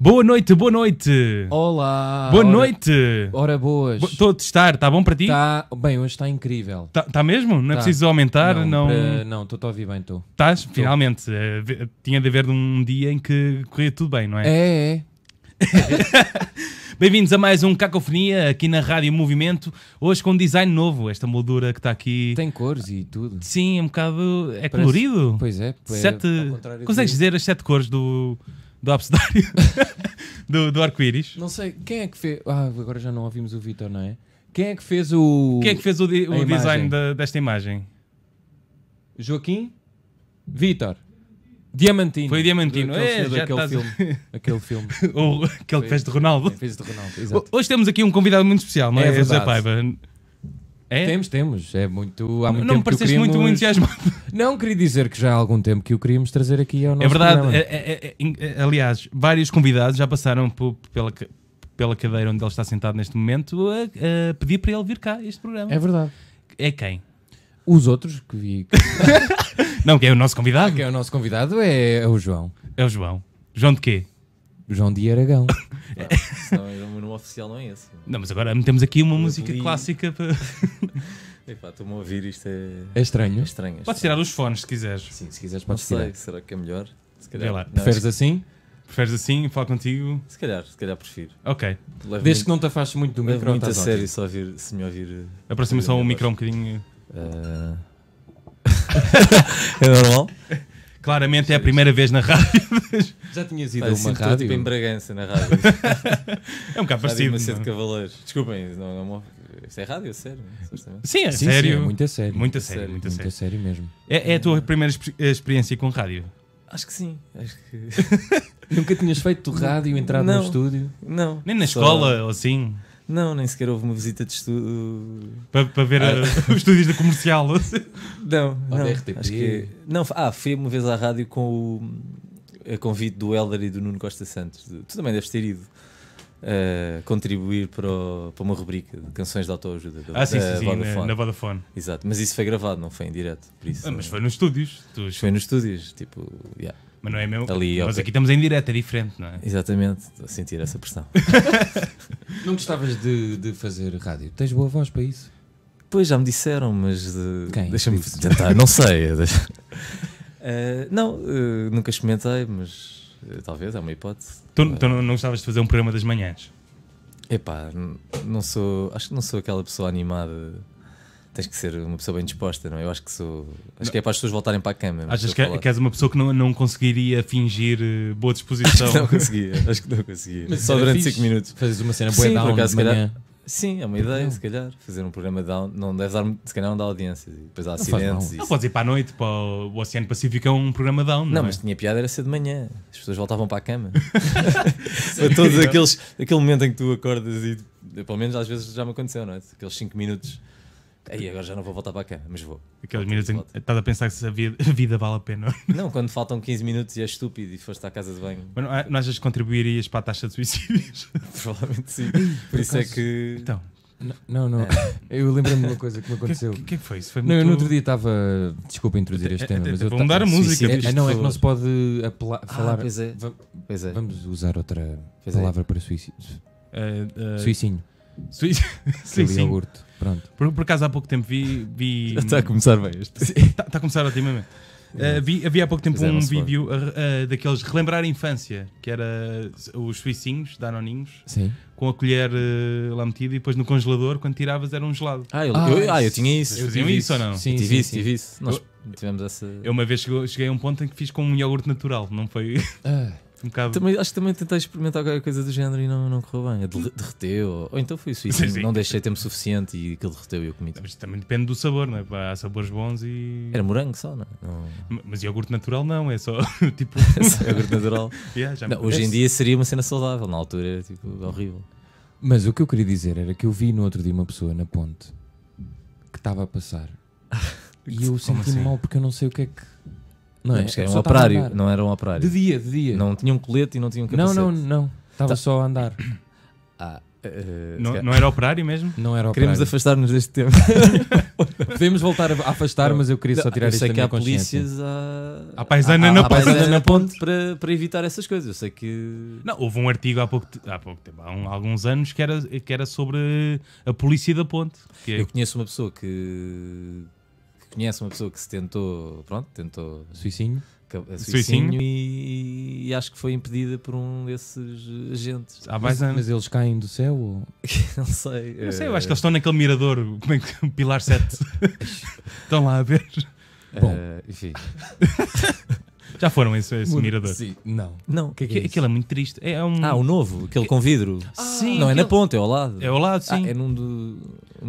Boa noite, boa noite. Olá! boa ora- noite. Ora boas. Estou a testar, está bom para ti? Tá, bem, hoje está incrível. Tá, tá mesmo? Não é Tá. preciso aumentar? Não. Não, estou a ouvir bem, estou. Estás? Finalmente. Ve- tinha de haver um dia em que corria tudo bem, não é? É, é. Bem-vindos a mais um Cacofonia aqui na Rádio Movimento. Hoje com um design novo. Esta moldura que está aqui. Tem cores e tudo. Sim, é um bocado. É Parece- colorido. Pois é. é, sete... contrário Consegues dizer as sete cores do, do abcedário? do, do arco-íris? Não sei, quem é que fez. Ah, agora já não ouvimos o Vitor, não é? Quem é que fez o. Quem é que fez o, di- o design da- desta imagem? Joaquim? Vitor. Diamantino. Foi Diamantino. Aquele, É, já daquele estás- filme. Aquele filme. Ou aquele que fez de Ronaldo? Fez de Ronaldo. Exato. Hoje temos aqui um convidado muito especial, não é, É José verdade. Paiva? É? Temos, temos. É muito. Há muito não me tempo que o pareceste queríamos... muito entusiasmado. Não, queria dizer que já há algum tempo que o queríamos trazer aqui ao nosso É verdade. é- é- é- é- aliás, vários convidados já passaram pela, pela cadeira onde ele está sentado neste momento a, a pedir para ele vir cá este programa. É verdade. É quem? Os outros que vi, Não, que é o nosso convidado. que é o nosso convidado, é, é o João. É o João. João de quê? João de Aragão. Senão o meu nome oficial não é esse. Não, mas agora metemos aqui uma Eu música li- clássica. Para... Epá, estou-me a ouvir, isto é, É estranho. é estranho. é Podes tirar os fones se quiseres. Sim, se quiseres podes sei, tirar. será que é melhor? Se Vê lá. Não, Preferes acho- assim? Preferes assim? Falar contigo? Se calhar, se calhar prefiro. Ok. Levo Desde que muito, não te afastes muito do levo micro, muito a estás sério ótimo. só ouvir, se me ouvir. Aproxima só o micro um bocadinho. Ah. é normal? Claramente é a primeira vez na rádio. Já tinhas ido a uma sinto Tipo rádio? em Bragança na rádio. É um bocado rádio parecido. Macedo não é? Cavaleiros. Desculpem, não, não, isto é rádio, a sério. Sim, é Sim, sério. sim, é muito a sério. Muito a Muito sério, muito a Muito sério. a sério mesmo. É, é a tua primeira exper- experiência com rádio? Acho que sim. Acho que. Nunca tinhas feito rádio, entrado no Não. estúdio? Não. Nem na só- escola ou assim? Não, nem sequer houve uma visita de estudo. Para, para ver Ah. a- os estúdios da comercial? Não, não. RTP. Acho que, não, ah, fui uma vez à rádio com o a convite do Helder e do Nuno Costa Santos. Tu também deves ter ido uh, contribuir para, o- para uma rubrica de canções de autoajuda da, Ah, sim, da sim, sim, na, Vodafone. na Vodafone. Exato, mas isso foi gravado, não foi em direto. Por isso, Ah, mas foi nos estúdios. Tu- foi nos estúdios. Tipo, yeah, Mas não é mesmo. Ali, Nós ok. aqui estamos em direto, é diferente, não é? exatamente, estou a sentir essa pressão. Não gostavas de, de fazer rádio? Tens boa voz para isso? Pois já me disseram, mas uh, deixa-me tentar, não sei. deixa- Uh, não, uh, nunca experimentei, mas uh, talvez, é uma hipótese. Tu, tu não, não gostavas de fazer um programa das manhãs? Epá, não sou. Acho que não sou aquela pessoa animada. Tens que ser uma pessoa bem disposta, não é? Eu acho que sou. Acho que é para as pessoas voltarem para a cama. Achas que, é- que és uma pessoa que não, não conseguiria fingir eh, boa disposição? Não conseguia, acho que não conseguia. Mas Só durante fixe. 5 minutos. Fazes uma cena Sim, boa por down acaso, de calhar. manhã. Sim, é uma ideia, Não. se calhar. Fazer um programa down. Não deve dar, se calhar não dá audiência. e Depois há acidentes. Não, isso. podes ir para a noite, para o, o Oceano Pacífico é um programa down, não, Não, é? mas tinha piada, era ser de manhã. As pessoas voltavam para a cama. para todos aqueles. Aquele momento em que tu acordas e. Pelo menos às vezes já me aconteceu, não é? Aqueles 5 minutos. Aí agora já não vou voltar para a cama, mas vou. Aqueles minutos em que estás a pensar se a vida, a vida vale a pena. Não, quando faltam 15 minutos e és estúpido e foste à casa de banho. Mas não, não achas que contribuirias para a taxa de suicídios? Provavelmente sim. Por isso é que. Então, Não, não. Eu lembro-me de uma coisa que me o que, aconteceu. que, que é que foi isso? Foi Não, eu muito... no outro dia estava. Desculpa introduzir este É, tema, é, mas é, eu ta- mudar a música. É, é, não, é que não se pode apela- Ah, falar. pois é. Pois é. Vamos usar outra Pois é. palavra para suicídio. Eh, eh, Suicinho. sui- sim, Aquele sim. iogurte. Pronto. Por, por acaso há pouco tempo vi. vi está a começar bem este. Está a começar otimamente. Uh, vi, havia há pouco tempo é, um vídeo uh, uh, daqueles relembrar a infância, que era os suicinhos, danoninhos, Sim. com a colher uh, lá metida e depois no congelador, quando tiravas era um gelado. Ah, eu, Ah, eu, ah, eu tinha isso. Faziam tive isso ou não? Sim, tive isso, tive isso. Nós tivemos essa. Eu uma vez chegou- cheguei a um ponto em que fiz com um iogurte natural, não foi Ah, um bocado... Também, acho que também tentei experimentar qualquer coisa do género e não, não correu bem. Derre- Derreteu. Ou, ou então foi isso. Sim, sim. Não deixei tempo suficiente e aquilo derreteu e eu comi. Mas também depende do sabor, não é? Há sabores bons e... Era morango só, não? é? não... Mas iogurte natural não, é só tipo... é iogurte natural. yeah, Não, hoje em dia seria uma cena saudável. Na altura era tipo horrível. Mas o que eu queria dizer era que eu vi no outro dia uma pessoa na ponte que estava a passar e eu senti-me assim? mal porque eu não sei o que é que. Não, Não, é? A era um estava a operário. Não era um De operário. dia, de dia. Não tinha um colete e não tinha um não, capacete. não, não. Estava Tá. só a andar. Ah, se Não, não era operário mesmo? Não era Queremos operário. afastar-nos deste tema. Podemos voltar a afastar, mas eu queria só tirar eu isto sei da que há minha consciência. polícias à, À paisana à- na ponte. paisana na ponte para, para evitar essas coisas. Eu sei que. Não, houve um artigo há pouco, há pouco tempo, há um- alguns anos, que era, que era sobre a polícia da ponte. Que é- Eu conheço uma pessoa que, que conhece uma pessoa que se tentou, pronto, tentou Suicinho? Suicinho. suicínio e, e acho que foi impedida por um desses agentes. à Mas, paisana. mas eles caem do céu? Ou... Não sei. Não sei, eu eh, acho que eles estão naquele mirador, como é que Pilar 7. estão lá a ver. Bom. eh, enfim. Já foram esse, esse mirador. Sim, não. Não, o que é que é Aquilo, isso? aquilo é muito triste. É um... Ah, o novo, aquele com vidro. Sim, não, é na ponte, é ao lado. É ao lado, sim. Ah, é num, do, num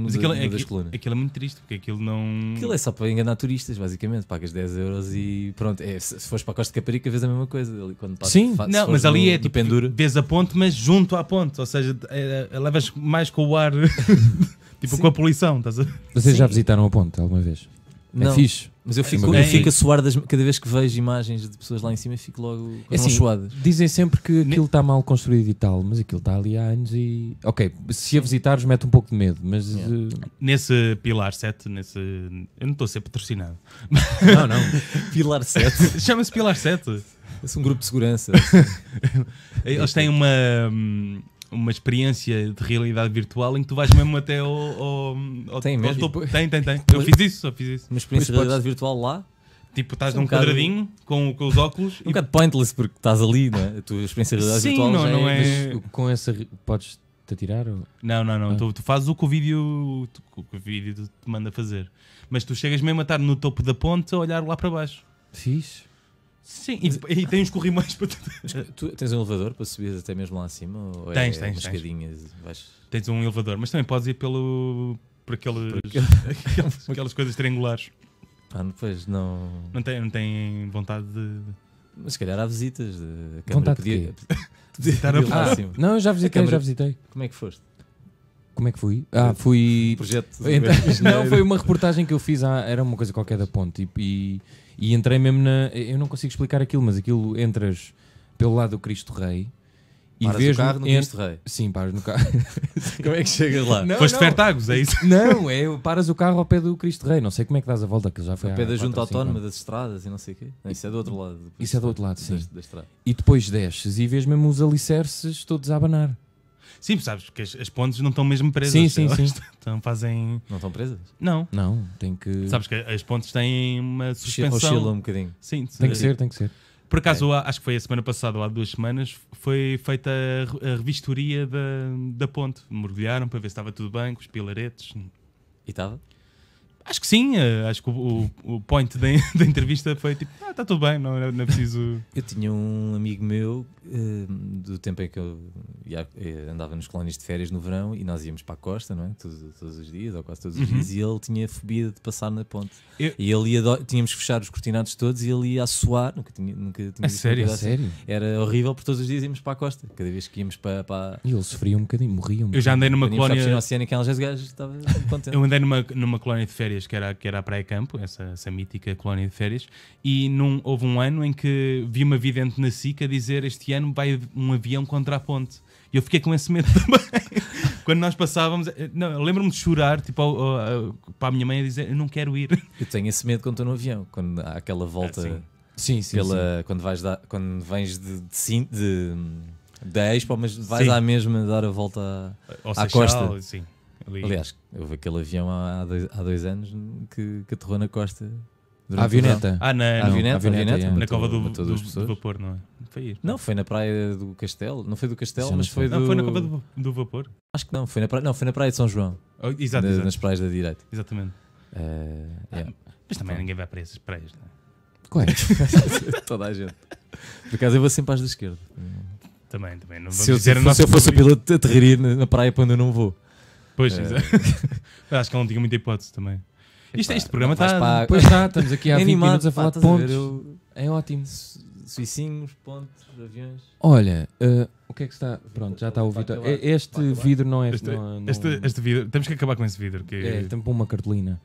Mas da- aquilo, numa das aquilo, colunas. aquilo é muito triste, porque aquilo não. Aquilo é só para enganar turistas, basicamente. Pagas 10 euros e pronto. É, se, se fores para a Costa de Caparica, vês a mesma coisa. Ali, quando passas- Sim. fa- se Não, mas ali no- é tipo, pendura. vês a ponte, mas junto à ponte, ou seja, é, é, levas mais com o ar, tipo Sim. com a poluição, estás a Vocês já Sim. visitaram a ponte alguma vez? Não, É fixe. mas eu fico, uma eu fico a suar das, cada vez que vejo imagens de pessoas lá em cima, fico logo com É mãos assim, suadas. Dizem sempre que aquilo está mal construído e tal, mas aquilo está ali há anos e. Ok, se a visitares mete um pouco de medo, mas. Yeah. eh, Nesse Pilar 7, nesse. Eu não estou a ser patrocinado. Não, não. Pilar 7. Chama-se Pilar 7. Esse é um grupo de segurança. Eles têm uma, hum, uma experiência de realidade virtual em que tu vais mesmo até ao. ao, ao Tem ao mesmo? topo. Tem, tem, tem. Eu fiz isso, eu fiz isso. Uma experiência de realidade virtual lá. Tipo, estás É um num bocado- quadradinho com, com os óculos É um bocado pointless porque estás ali, não é? A tua experiência de realidade Sim, virtual não- já não é. é- Mas com essa. ri- Podes-te atirar? Ou... Não, não, não. Ah. Tu, tu fazes o que o vídeo, tu- o que o vídeo te manda fazer. Mas tu chegas mesmo a estar no topo da ponte a olhar lá para baixo. Fixe. Sim, e, e tem uns corrimões para tu. Mas tu tens um elevador para subir até mesmo lá acima? Ou Tens, é tens, umas tens. escadinhas? Vais... Tens um elevador, mas também podes ir pelo. por aqueles, aquelas, aquelas coisas triangulares. Ah, depois não. Não tem, não tem vontade de. Mas se calhar há visitas. de- A Vontade de podia. Visitar a podia Ah, não, eu já visitei, câmara- já visitei. Como é que foste? Como é que fui? Ah, fui. Projeto. Então, não, foi uma reportagem que eu fiz, há- era uma coisa qualquer da ponte e, e, e entrei mesmo na. Eu não consigo explicar aquilo, mas aquilo entras pelo lado do Cristo Rei e Paras vês o carro no ent- Cristo Rei. Sim, paras no carro. Como é que chegas lá? Não, Foste. Fertagos, é isso? Não, é paras o carro ao pé do Cristo Rei. Não sei como é que dás a volta, que já foi Ao pé da junta autónoma das estradas e não sei o quê. Não, isso é do outro lado. Isso é do outro lado, sim. Da, da. E depois desces e vês mesmo os alicerces todos a abanar. Sim, sabes que as, as pontes não estão mesmo presas. Sim, sim, sim. Então fazem. Não estão presas? Não. Não, tem que. Sabes que as pontes têm uma Oscila suspensão. um bocadinho. Sim, Tem que ser, tem que ser. Por acaso, há- acho que foi a semana passada ou há duas semanas, foi feita a revistoria da, da ponte. Mergulharam para ver se estava tudo bem, com os pilaretes. E estava? Acho que sim, eh, acho que o, o, o point da, da entrevista foi tipo, ah, está tudo bem, não, é- não é preciso. Eu tinha um amigo meu eh, do tempo em que eu ia- eh, andava nos colónios de férias no verão e nós íamos para a costa, não é? Todos, todos os dias, ou quase todos os Uhum. dias, e ele tinha fobia de passar na ponte. Eu- E ele ia, tínhamos que fechar os cortinados todos e ele ia a suar. Nunca tinha, nunca tinha A sério? coisa assim. Sério? Era horrível porque todos os dias íamos para a costa. Cada vez que íamos para. para E eles sofriam um bocadinho, morriam. Eu já andei numa a colónia. oceânica estava contente. Eu andei numa, numa colónia de férias que era, que era a Praia Campo, essa, essa mítica colónia de férias, e num, houve um ano em que vi uma vidente na SIC a dizer este ano vai um avião contra a ponte. E eu fiquei com esse medo também. Quando nós passávamos, eh, não, lembro-me de chorar tipo, ao- ao- ao- para a minha mãe a dizer: Eu não quero ir. Eu tenho esse medo quando estou no avião, quando há aquela volta. Ah, sim. Sim, sim. pela, Quando, vais dar, quando vens de, de, de, da Expo, mas vais Sim. à mesma dar a volta. Ao À Seixal, costa. Sim, ali. Aliás, houve aquele avião há dois, há dois anos que, que aterrou na costa. A avioneta. Ah, na, A no- avioneta, a a avioneta, avioneta, yeah. na cova do, do, do vapor, não é? Foi ir. Não, foi na praia do Castelo. Não foi do Castelo, não mas sei. foi do. Não, foi na cova do, do vapor. Acho que não, foi na praia, não, foi na praia de São João. Oh, exato, da- exato. nas praias da direita. exatamente. Eh, yeah. Mas também ninguém vai para essas praias, não é? Qual é? Toda a gente. Por acaso eu vou sempre às da esquerda. Também, também. Não vamos Se eu, dizer se, nossa eu fosse o piloto, aterraria na, na praia para onde eu não vou. Pois, Eh, exato. Acho que ele não tinha muita hipótese também. Isto, este programa está. para- Pois já, estamos aqui há É 20 animado, minutos a pá, falar de pontos. eu- É ótimo. Su- Suicinhos, pontos, aviões. Olha, eh, o que é que está. Pronto, já está o. Eh, Este vidro não é. Este, não- não- este, este vidro, temos que acabar com esse vidro. Que... É, tem para uma cartolina.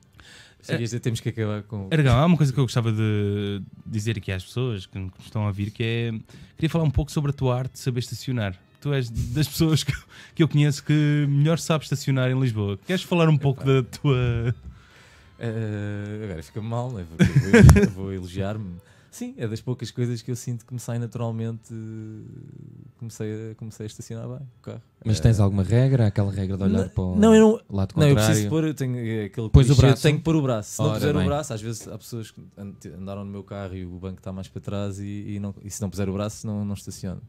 Sabias dizer, temos que acabar com. Aragão, há uma coisa que eu gostava de dizer aqui às pessoas que nos estão a ouvir, que é queria falar um pouco sobre a tua arte de saber estacionar. Tu és das pessoas que, que eu conheço que melhor sabe estacionar em Lisboa. Queres falar um pouco da tua. Eh, agora fica-me mal, né? Vou- vou, vou elogiar-me. Sim, é das poucas coisas que eu sinto que me saem naturalmente. Eh, Comecei a, comecei a estacionar bem o carro. Mas Eh, tens alguma regra? Aquela regra de olhar não, para o não, eu não, lado não, eu contrário? preciso pôr, eu tenho eh, aquele Pões o braço? tenho que pôr o braço. Se não Ora puser bem. o braço, às vezes há pessoas que and- andaram no meu carro e o banco está mais para trás e, e não, e se não puser o braço não, não estaciono.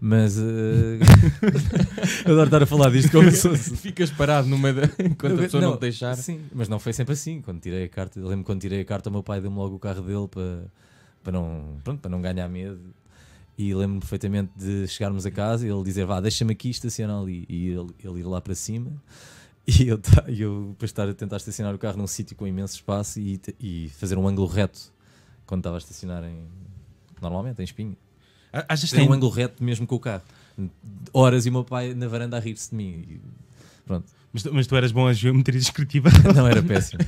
Mas eh, eu adoro estar a falar disto como se. Ficas parado no meio da... enquanto a pessoa não, te deixar. Sim, mas não foi sempre assim. Quando tirei a carta, eu lembro quando tirei a carta, o meu pai deu-me logo o carro dele para, para, não, pronto, para não ganhar medo. E lembro-me perfeitamente de chegarmos a casa e ele dizer: Vá, deixa-me aqui, estaciona ali. E ele, ele ir lá para cima. E eu, eu depois estar a tentar estacionar o carro num sítio com imenso espaço e, e fazer um ângulo reto quando estava a estacionar em, normalmente em espinho. A- Achas que Fazer um tem, ângulo reto mesmo com o carro. Horas e o meu pai na varanda a rir-se de mim. E pronto. mas, tu- mas tu eras bom a geometria descritiva. Não, era péssimo.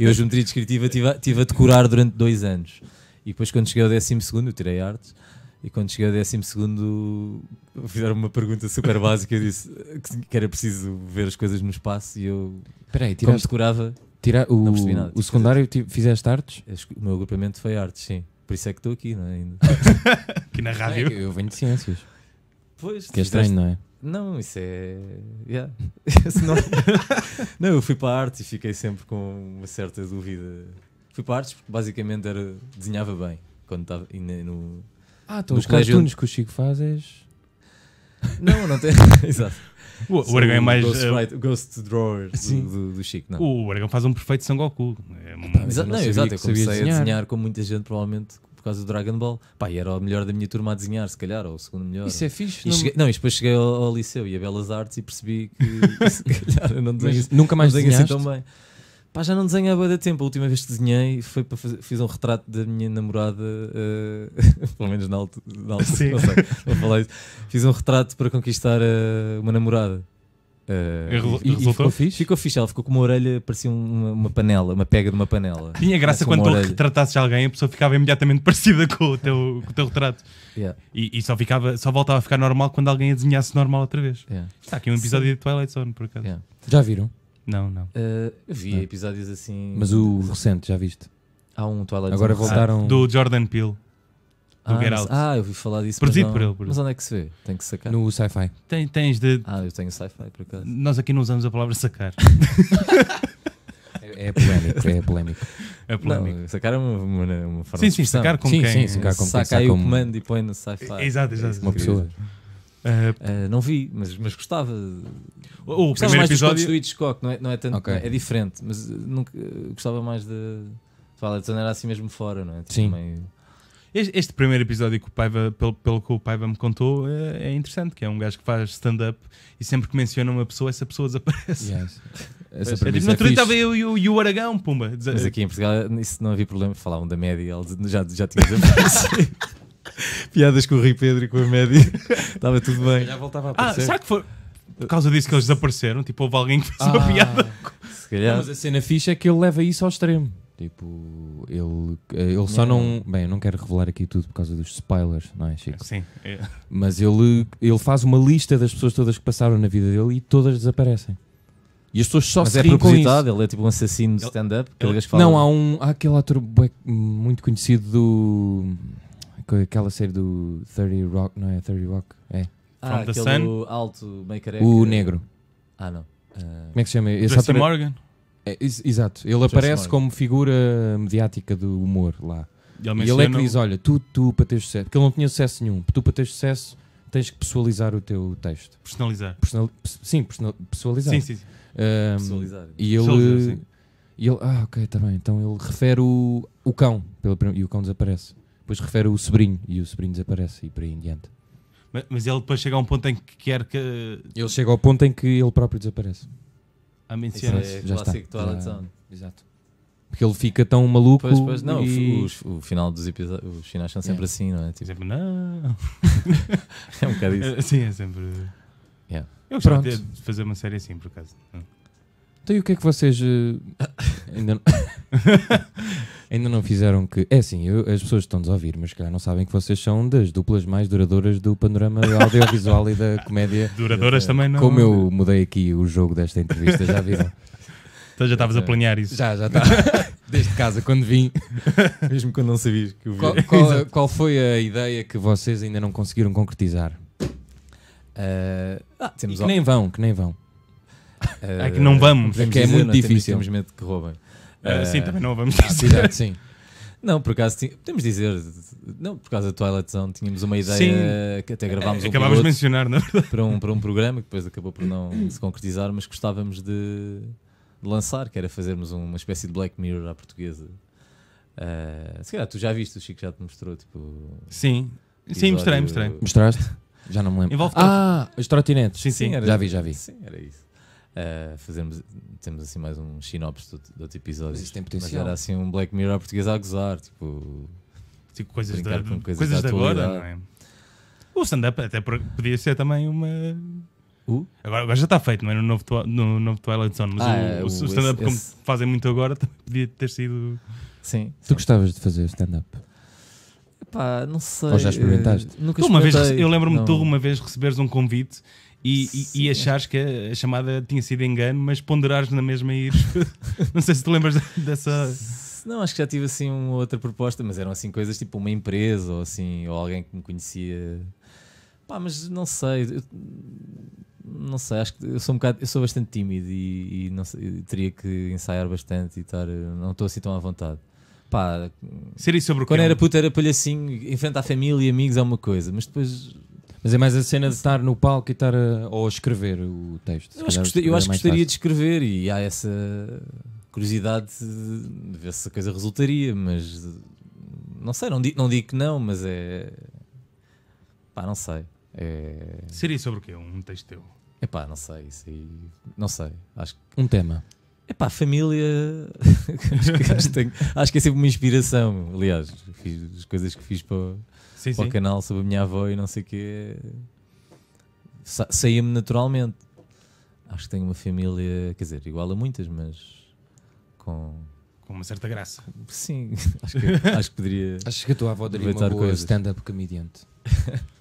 Eu a geometria descritiva tive a, tive a decorar durante dois anos. E depois quando cheguei ao décimo segundo, eu tirei artes, e quando cheguei ao décimo segundo fizeram uma pergunta super básica, eu disse que- era preciso ver as coisas no espaço e eu, Espera aí, como tiraste, decorava, tira, o, Não percebi nada. o secundário fizeste artes? o meu agrupamento foi artes, sim. Por isso é que estou aqui, não é? Ainda. Aqui na É, rádio. eu venho de ciências. Pois, Que é estranho, não é? Não, isso é. Yeah. Não... não, eu fui para a arte e fiquei sempre com uma certa dúvida. Fui para artes porque basicamente era, desenhava bem quando estava no. Ah, então os colégio- cartoons que o Chico faz és... Não, não tem. Exato. O, o Sou Aragão é mais. Ghost, writer- ghost Drawer do, Sim. do, do Chico, não. o Aragão faz um perfeito Sangoku. É Exa- eu não não, exato, eu sabia comecei a desenhar. desenhar com muita gente, provavelmente por causa do Dragon Ball. Pá, e era o melhor da minha turma a desenhar, se calhar, ou o segundo melhor. Isso é fixe. E não- cheguei- não, e depois cheguei ao, ao liceu e a Belas Artes e percebi que se calhar eu não desenho, nunca mais desenho assim tão bem. Pá, já não desenho há tempo. A última vez que desenhei foi para fazer, fiz um retrato da minha namorada, eh, pelo menos na altura, na altura Sim. não sei, vou falar isso. Fiz um retrato para conquistar eh, uma namorada. Eh, E E, e resultou? ficou fixe? Ficou fixe, ela ficou com uma orelha, parecia uma, uma panela, uma pega de uma panela. Tinha graça Parece quando tu orelha. retratasses alguém, a pessoa ficava imediatamente parecida com o teu, com o teu retrato. Yeah, E, e só, ficava, só voltava a ficar normal quando alguém a desenhasse normal outra vez. yeah, Está aqui um episódio de Twilight Zone, por acaso. yeah. Já viram? Não, não. Eu vi Não. episódios assim. Mas o recente, já viste? Há um Twilight Agora Zone. voltaram- Ah, do Jordan Peele. Ah, Get Out. ah, eu ouvi falar disso. Produzido mas por não- ele, por Mas onde é que se vê? Tem que sacar. No sci-fi. Tem- tens de. Ah, eu tenho sci-fi por acaso. Nós aqui não usamos a palavra sacar. É, é polémico, é polémico. É polémico. Não, sacar é uma, uma, uma forma sim, de sim, sacar como Sim, quem. sim, sacar como quem Saca aí o saca comando e põe no sci-fi. Exato, É exato. que Uma pessoa. Ah, Ah, não vi, mas, mas gostava. o Gostava primeiro episódio. do Hitchcock, não é, não é tanto. Ok. É diferente, mas uh, nunca, uh, gostava mais de. Twilight Zone era assim mesmo fora, não é? Tipo, Sim. meio- Este, este primeiro episódio que o Paiva, pelo, pelo que o Paiva me contou, é, é interessante, que é um gajo que faz stand-up e sempre que menciona uma pessoa, essa pessoa desaparece. Yes. Essa É tipo, na é altura estava eu e o, e o Aragão, pumba. Mas aqui em Portugal isso não havia problema, falavam da média, já, já tinha desaparecido. Piadas com o Rui Pedro e com a média, estava tudo bem. Já voltava a Ah, aparecer. será que foi por causa disso que eles desapareceram? Tipo, houve alguém que fez uma Ah. piada. Se calhar. mas a cena fixe é que ele leva isso ao extremo. Tipo, ele, ele só não. Bem, eu não quero revelar aqui tudo por causa dos spoilers, não é, Chico? Sim. é. Mas ele, ele faz uma lista das pessoas todas que passaram na vida dele e todas desaparecem. E as pessoas só Mas se é propositado, ele é tipo um assassino de stand-up. Não, há, um, há aquele ator muito conhecido do. Com Aquela série do 30 Rock, não é? 30 Rock? É. Ah, From the aquele alto, meio careca. O negro. Ah, não. Ah, Como é que se chama? Esse Tracy ator- Morgan. é, ex- exato. Ele Tracy aparece Morgan. como figura mediática do humor lá. Ele E ele é que diz: olha, tu, tu para ter sucesso, porque ele não tinha sucesso nenhum, tu para ter sucesso tens que pessoalizar o teu texto. personalizar. Personal- pe- sim, personal- pessoalizar. Sim, sim, sim. Personalizar. E Pessoalizar, ele, sim. e ele. Ah, ok, está bem. Então ele refere o, o cão pela e o cão desaparece. Depois refere o sobrinho e o sobrinho desaparece e por aí em diante. Mas, mas ele depois chega a um ponto em que quer que Ele chega ao ponto em que ele próprio desaparece. a menciona. é Já clássico está. Twilight Já- Zone. Exato. Porque ele fica tão maluco. Pois, pois, não, e... os- o final dos episódios, os finais são sempre Yeah. assim, não é? Tipo, exemplo, não. é um bocado isso. É, Sim, é sempre. Yeah. Eu Pronto. de fazer uma série assim, por acaso. Então Então e o que é que vocês eh, ainda, não... ainda não fizeram que. É assim, eu- as pessoas estão-nos a ouvir, mas se calhar não sabem que vocês são das duplas mais duradouras do panorama audiovisual e da comédia. Duradouras também não. Como eu mudei aqui o jogo desta entrevista, já viram? Então já estavas a planear isso. Já, já está. Desde casa, quando vim. Mesmo quando não sabias que eu vi. Qual, qual- qual foi a ideia que vocês ainda não conseguiram concretizar? Ah, E temos que nem vão, que nem vão. Eh, É que não vamos. É que é muito temos- difícil. Temos medo que roubem. Eh, sim, também não vamos dizer. cidade, sim. Não, por acaso, podemos dizer, não, por causa da Twilight Zone, tínhamos uma ideia Sim. que até gravámos um Acabámos de mencionar, não é? para um, para um programa que depois acabou por não se concretizar, mas gostávamos de, de lançar, que era fazermos uma espécie de Black Mirror à portuguesa. Eh, se calhar tu já viste, o Chico já te mostrou, tipo. Sim. Sim, mostrei, mostrei. Mostraste? Já não me lembro. Envolve ah, as trotinetes. Sim, sim. era- Já vi, já vi. Sim, era isso. Eh, fazermos, temos assim mais um sinopse outro, de outro episódio. Mas isso tem Mas era assim um Black Mirror à portuguesa a gozar, tipo. Tipo, coisas, com coisas coisas da de agora, não é? O stand-up até podia ser também uma. Uh? Agora, agora já está feito, não é? No novo, no novo Twilight Zone, mas Ah, o, é, o o- stand-up, como esse- fazem muito agora, também podia ter sido. Sim. Tu gostavas de fazer stand-up? Pá, não sei. Ou já experimentaste? eh, nunca Tu uma vez, eu lembro-me de tu uma vez receberes um convite e, e, e achares que a chamada tinha sido engano, mas ponderares na mesma e ires. não sei se te lembras dessa. Não, acho que já tive assim uma outra proposta, mas eram assim coisas tipo uma empresa ou assim, ou alguém que me conhecia. Pá, mas não sei. eu- não sei, acho que eu sou um bocado, eu sou bastante tímido e, e não sei, teria que ensaiar bastante e estar. Não estou assim tão à vontade. Pá, Ser isso sobre o quando era puto era palhacinho, em frente à família e amigos é uma coisa, mas depois Mas é mais a cena de estar no palco e estar a, ou a escrever o texto. Eu acho, que eu era acho que gostaria fácil. de escrever e há essa curiosidade de ver se a coisa resultaria, mas não sei, não digo, não digo que não, mas é pá, não sei. É, Seria sobre o quê? Um texto teu. é pá, não sei, isso aí, não sei. Acho que Um tema. é pá, família acho, que, acho, que tenho- acho que é sempre uma inspiração. Aliás, fiz, as coisas que fiz para, Sim, para sim. o canal sobre a minha avó e não sei o que saía-me naturalmente. Acho que tenho uma família, quer dizer, igual a muitas, mas com. Com uma certa graça. Sim, acho que, acho que poderia. Achas que a tua avó daria uma boa stand-up comediante?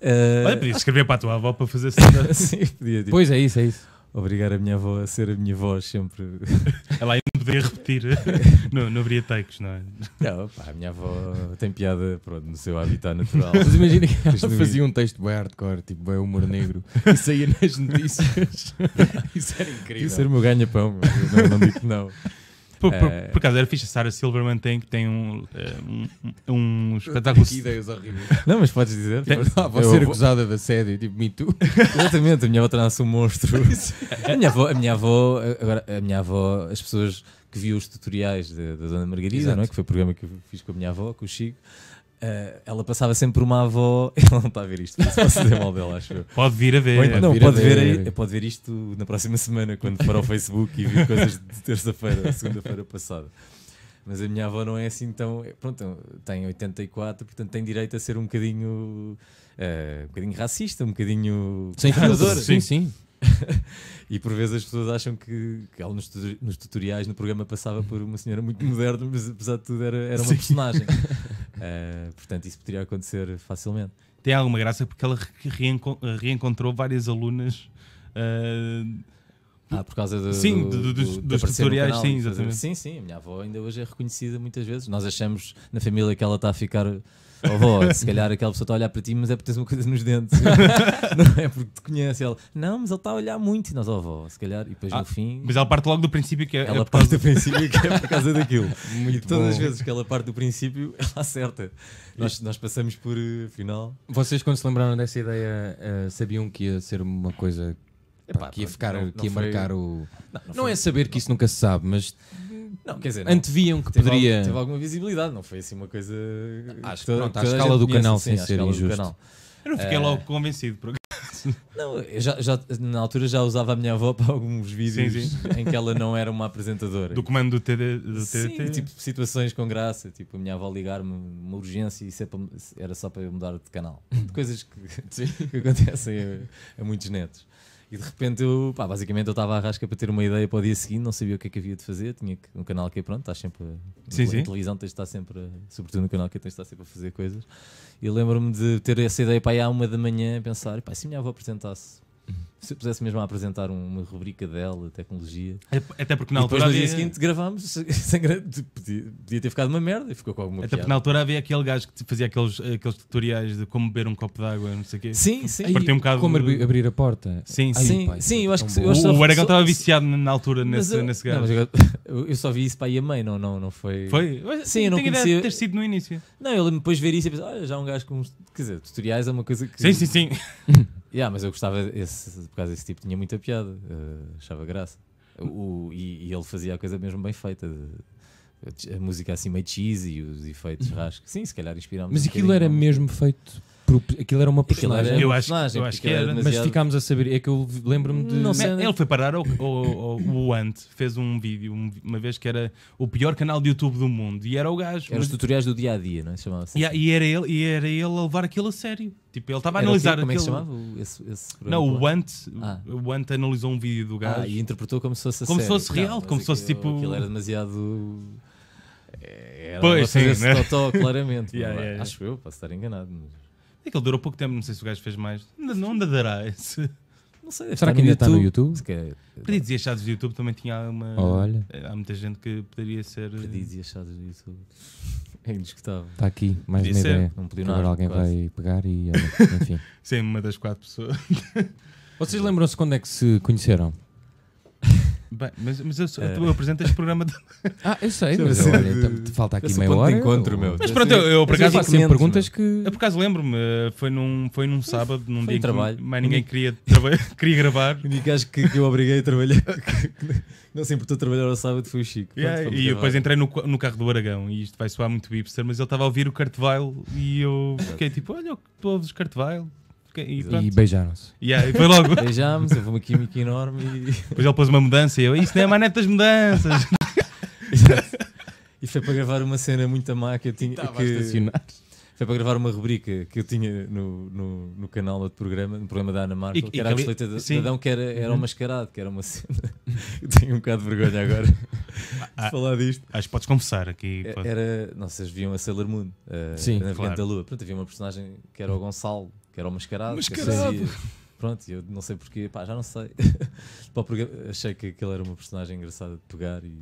Eh, Olha, podias escrever para a tua avó para fazer stand-up. Sim, podia tipo, Pois é isso, é isso. Obrigar a minha avó a ser a minha voz sempre. Ela aí não podia repetir. não, não haveria takes, não é? Não, pá, a minha avó tem piada pronto, no seu habitat natural. Mas imagina que ela fazia um texto bem hardcore, tipo bem humor negro, e saía nas notícias. Isso era incrível. Ia ser o meu ganha-pão, meu. não, não digo que não. Por, por, Eh. por acaso era fixe, a Sarah Silverman tem, que tem um, eh, um, um espetáculo. Que ideias horríveis. Não, mas podes dizer. Tem- podes- Ah, vou ser vou- acusada de assédio, tipo Me Too. Exatamente, a minha avó torna-se um monstro. a, minha avó, a minha avó, agora, a minha avó, as pessoas que viam os tutoriais da, da Dona Margarida, Exato. não é? que foi o programa que eu fiz com a minha avó, com o Chico, eh, ela passava sempre por uma avó. Ela não está a ver isto, isso posso dizer mal dela, acho eu. Pode vir a ver. Então, não, vir a pode ver, ver. pode ver isto na próxima semana, quando for ao Facebook e vir coisas de terça-feira, segunda-feira passada. Mas a minha avó não é assim tão. Pronto, tem 84, portanto tem direito a ser um bocadinho. eh, um bocadinho racista, um bocadinho. Sem conservadora. Sim, sim. E por vezes as pessoas acham que, que ela nos, nos tutoriais no programa passava por uma senhora muito moderna, mas apesar de tudo era, era uma Sim. personagem. Eh, portanto, isso poderia acontecer facilmente. Tem alguma graça porque ela re- reenco- reencontrou várias alunas. eh, Ah, por causa do, Sim, do- do- dos- do- dos tutoriais, canal sim, exatamente. Sim, sim, a minha avó ainda hoje é reconhecida muitas vezes. Nós achamos na família que ela está a ficar. Oh, avó, se calhar aquela pessoa está a olhar para ti, mas é porque tens uma coisa nos dentes. não é porque te conhece. Ela, não, mas ele está a olhar muito. E nós, oh, avó, se calhar. E depois Ah, no fim. mas ela parte logo do princípio que é. é Ela por parte causa- do princípio que é por causa daquilo. Muito e todas as bom. vezes que ela parte do princípio, ela acerta. Nós, nós passamos por eh, final. Vocês, quando se lembraram dessa ideia, eh, sabiam que ia ser uma coisa pá, Epá, que ia, ficar, não- que ia não foi- marcar o. Não, Não, foi- é saber que isso nunca se sabe, mas Não, quer dizer, não. anteviam que Teve, poderia. algum- teve alguma visibilidade, não foi assim uma coisa. Acho que pronto, à escala do conhece, canal, sim, sem ser injusto. Eu não fiquei Eh, logo convencido. Por... Não, eu já, já- na altura já usava a minha avó para alguns vídeos em que ela não era uma apresentadora. Do comando do, TD, do Sim, TDT. tipo situações com graça, tipo a minha avó ligar-me uma urgência e isso é para- era só para eu mudar de canal. Coisas que, que acontecem a, a muitos netos. E de repente eu, pá, basicamente eu estava à rasca para ter uma ideia para o dia seguinte, não sabia o que é que havia de fazer. Tinha que, um canal que é pronto, estás sempre. a- Sim, na sim. televisão tens de estar sempre, sobretudo no canal que tens de estar sempre a fazer coisas. E lembro-me de ter essa ideia para aí à uma da manhã, pensar, pá, se a minha avó apresentasse, se eu pusesse mesmo a apresentar um- uma rubrica dela, tecnologia. Até porque na e depois altura no dia havia, seguinte gravámos, sem grande- podia, podia ter ficado uma merda e ficou com alguma até porque na altura havia aquele gajo que fazia aqueles, aqueles tutoriais de como beber um copo de água, não sei o quê. Sim, sim. Um bocado como de- abrir a porta. Sim, Ai, sim, pá, sim, isso eu é acho que eu acho O, só- o Aragão estava viciado na altura Mas nesse, eu- nesse não, gajo. mas eu, eu só vi isso para aí a mãe, não, não, não foi. Foi? Sim, eu não conhecia- ter sido no início. Não, eu lembro depois de ver isso e pensar, olha, já um gajo com. uns- Quer dizer, tutoriais é uma coisa que. Sim, sim, sim. Yeah, mas eu gostava, esse, por causa desse tipo, tinha muita piada, eh, achava graça. O, e, e ele fazia a coisa mesmo bem feita. de- a música assim meio cheesy e os efeitos rascos. Sim, se calhar inspirámos. Mas um aquilo era mesmo feito. Aquilo era uma Aquilo era personagem. Eu acho- personagem, eu acho que aquilo era. Mas ficámos a saber. É que eu lembro-me de. Não sei. Ele foi parar ao, ao, ao- o Ant, fez um vídeo um- uma vez que era o pior canal de YouTube do mundo e era o gajo. Eram os tutoriais do dia a dia, não é? Se chamava assim. e, era ele, e era ele a levar aquilo a sério. Tipo, ele estava a Era analisar Como é que se aquilo. chamava o- esse, esse Não, o Ant, Ah. o Ant analisou um vídeo do gajo. Ah, e interpretou como se fosse a Como se fosse real, mas como se fosse aquilo- tipo- Aquilo era demasiado. é, Era Pois, sim, né? totó, claramente. Yeah, mas yeah, yeah. Acho eu, posso estar enganado. mas- É que ele durou pouco tempo, não sei se o gajo fez mais. Ainda não ainda dará esse. Não sei, Será que ainda está no YouTube? Perdidos e achados do YouTube também tinha uma. Olha. Há muita gente que poderia ser. Perdidos e achados do YouTube. É indiscutável. Está aqui, mais Podia uma ser. ideia. Não podia Agora nada, alguém quase. vai pegar e. Enfim. Sim, uma das quatro pessoas. Vocês lembram-se quando é que se conheceram? Bem, mas, mas eu, sou- Eh. tu apresentas programa de. Ah, eu sei, mas sim. olha, então, falta aqui meia hora. encontro, ou- meu. Mas pronto, eu, eu por eu acaso. faço sempre perguntas que. Eu por acaso lembro-me, eh, foi num, foi num sábado, num Foi dia em em que trabalho. mais ninguém queria, traba- queria gravar. O único gajo que, que eu obriguei a trabalhar, que não se importou a trabalhar ao sábado, foi o Chico. Pronto, Yeah, e eu depois entrei no, no carro do Aragão e isto vai soar muito hipster, mas ele estava a ouvir o Cartevile e eu fiquei tipo, olha, tu ouves Cartevile? E, pronto. E beijaram-se. Yeah, e foi logo. Beijámos, houve uma química enorme e. Depois ele pôs uma mudança e eu, isso não é a manete das mudanças. E foi para gravar uma cena muito má que eu tinha. Estava a que, estacionar. foi para gravar uma rubrica que eu tinha no, no, no canal outro programa, no programa da Ana E- que e era a Absoluta sim. Cidadão, que era, era Uhum. um mascarado, que era uma cena. eu tenho um bocado de vergonha agora de Ah, falar disto. Acho que podes confessar aqui. É- pode. Era, não se viam a Sailor Moon, uh, Sim, a Navegante claro. da Lua. Pronto, havia uma personagem que era o Gonçalo, que era o mascarado. que Mascarado. fazia- Pronto, eu não sei porquê, pá, já não sei. Programa- achei que aquele era uma personagem engraçada de pegar e,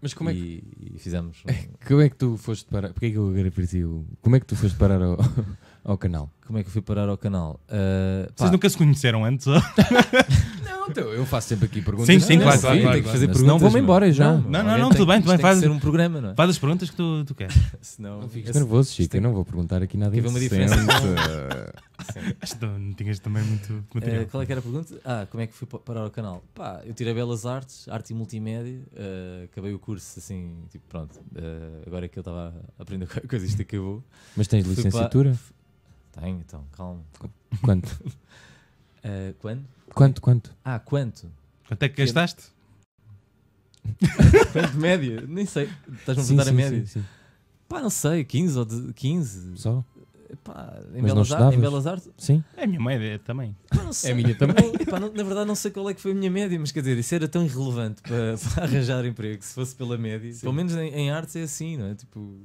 Mas como é que. e, e fizemos. um- Como é que tu foste parar? Porquê é que eu agora perdi o. Como é que tu foste parar ao, ao canal? Como é que eu fui parar ao canal? Uh, pá, Vocês nunca se conheceram antes? Não, então eu faço sempre aqui perguntas. Sim, sim, Não, claro, claro, tem claro, que fazer claro. perguntas. Senão vou-me meu. embora já. Não, não, não, tem- tudo bem, isto tu bem, tem faz- ser um programa, não é? Faz as perguntas que tu, tu queres. Senão, Não fiques nervoso, Chico. é- Eu não vou perguntar aqui nada Tem haver uma indecente. Acho que não tinhas também muito Eh, material. qual é que era a pergunta? Ah, como é que fui pa- parar ao canal? Pá, eu tirei Belas Artes, Arte e Multimédia, eh, acabei o curso assim, tipo, pronto, eh, agora é que eu estava a aprender qualquer coisa, isto acabou. Mas tens Fui licenciatura? Tenho, então, calma. Quanto? Eh, quando? Quanto? Quanto? Ah, quanto? Quanto é que gastaste? Quanto média? Nem sei. Estás-me a Sim, perguntar a sim, média? sim, sim. Pá, não sei, 15 ou de, 15. Só? Pá, em, Mas Belas Artes, em? Belas Artes? Sim? É a minha mãe é também. Pá, sei. a minha também. Pá, não- na verdade, não sei qual é que foi a minha média, mas quer dizer, isso era tão irrelevante para, para arranjar emprego se fosse pela média. Pelo menos em, em artes é assim, não é? Tipo,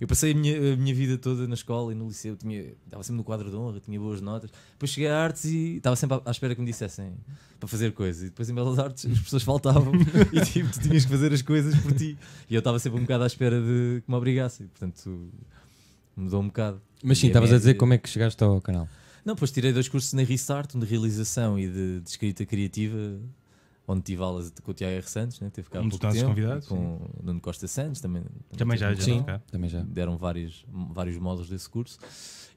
eu passei a minha, a minha vida toda na escola e no liceu, tinha, estava sempre no quadro de honra, tinha boas notas. Depois cheguei a artes e estava sempre à, espera que me dissessem para fazer coisas. E depois em Belas Artes as pessoas faltavam e tipo, tu tinhas que fazer as coisas por ti. E eu estava sempre um bocado à espera de que me obrigassem. Portanto, mudou um bocado. Mas sim, estavas a dizer como é que chegaste ao canal. Não, depois tirei dois cursos na Restart, um de realização e de, de escrita criativa, onde tive aulas com o Tiago R. Santos, né? teve cá Um dos pouco nossos tempo, convidados, com o Nuno Costa Santos, também, Também já, já. Sim. cá. Também já. Deram vários, vários módulos desse curso.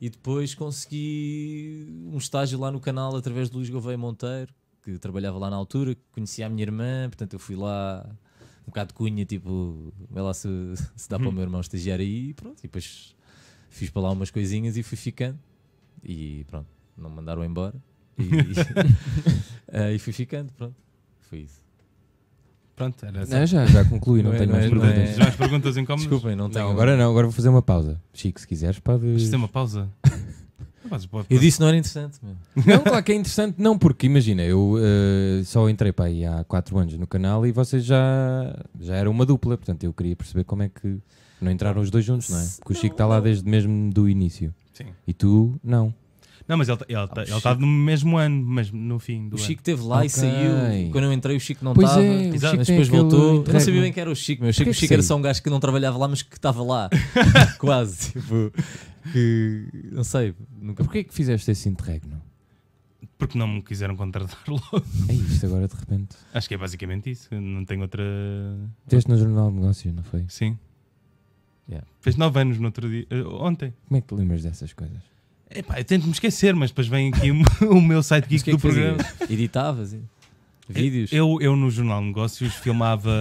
E depois consegui um estágio lá no canal através de Luís Gouveia Monteiro, que trabalhava lá na altura, que conhecia a minha irmã, portanto eu fui lá um bocado de cunha, tipo, vai lá se, se dá para o meu irmão estagiar aí e pronto. E depois fiz para lá umas coisinhas e fui ficando. E pronto, não me mandaram embora. E, eh, e fui ficando, pronto. Foi isso. Pronto, era Não, já, já concluí, não Não é- tenho não mais é- não perguntas. é- Já as perguntas incómodas? Desculpem, não tenho. Não, agora não, agora vou fazer uma pausa. Chico, se quiseres, podes. Isto é uma pausa. Pode- Eu disse que não era interessante. Não, claro que é interessante, não, porque imagina, eu eh, só entrei para aí há 4 anos no canal e vocês já, já eram uma dupla, portanto eu queria perceber como é que não entraram os dois juntos, não é? Porque o Chico está lá desde mesmo do início Sim. e tu não. Não, mas ele está ele, Ah, tá- o no mesmo ano, mas no fim do O ano. Chico esteve lá Ok. e saiu. Quando eu entrei, o Chico não estava. é, o mas depois voltou. Eu não sabia bem que era o Chico, meu. O Chico, o Chico era só um gajo que não trabalhava lá, mas que estava lá. Quase. Tipo, que. Não sei. Nunca. Porquê é que fizeste esse interregno? Porque não me quiseram contratar logo. É isto agora de repente. Acho que é basicamente isso. Não tenho outra. Teste no Jornal de Negócios, não foi? Sim. Yeah. Fez 9 anos no outro dia. eh, ontem. Como é que te lembras dessas coisas? Epá, eu tento me esquecer, mas depois vem aqui o, o meu site geek é do que programa. Editavas? e- Vídeos? Eu, eu no Jornal de Negócios filmava.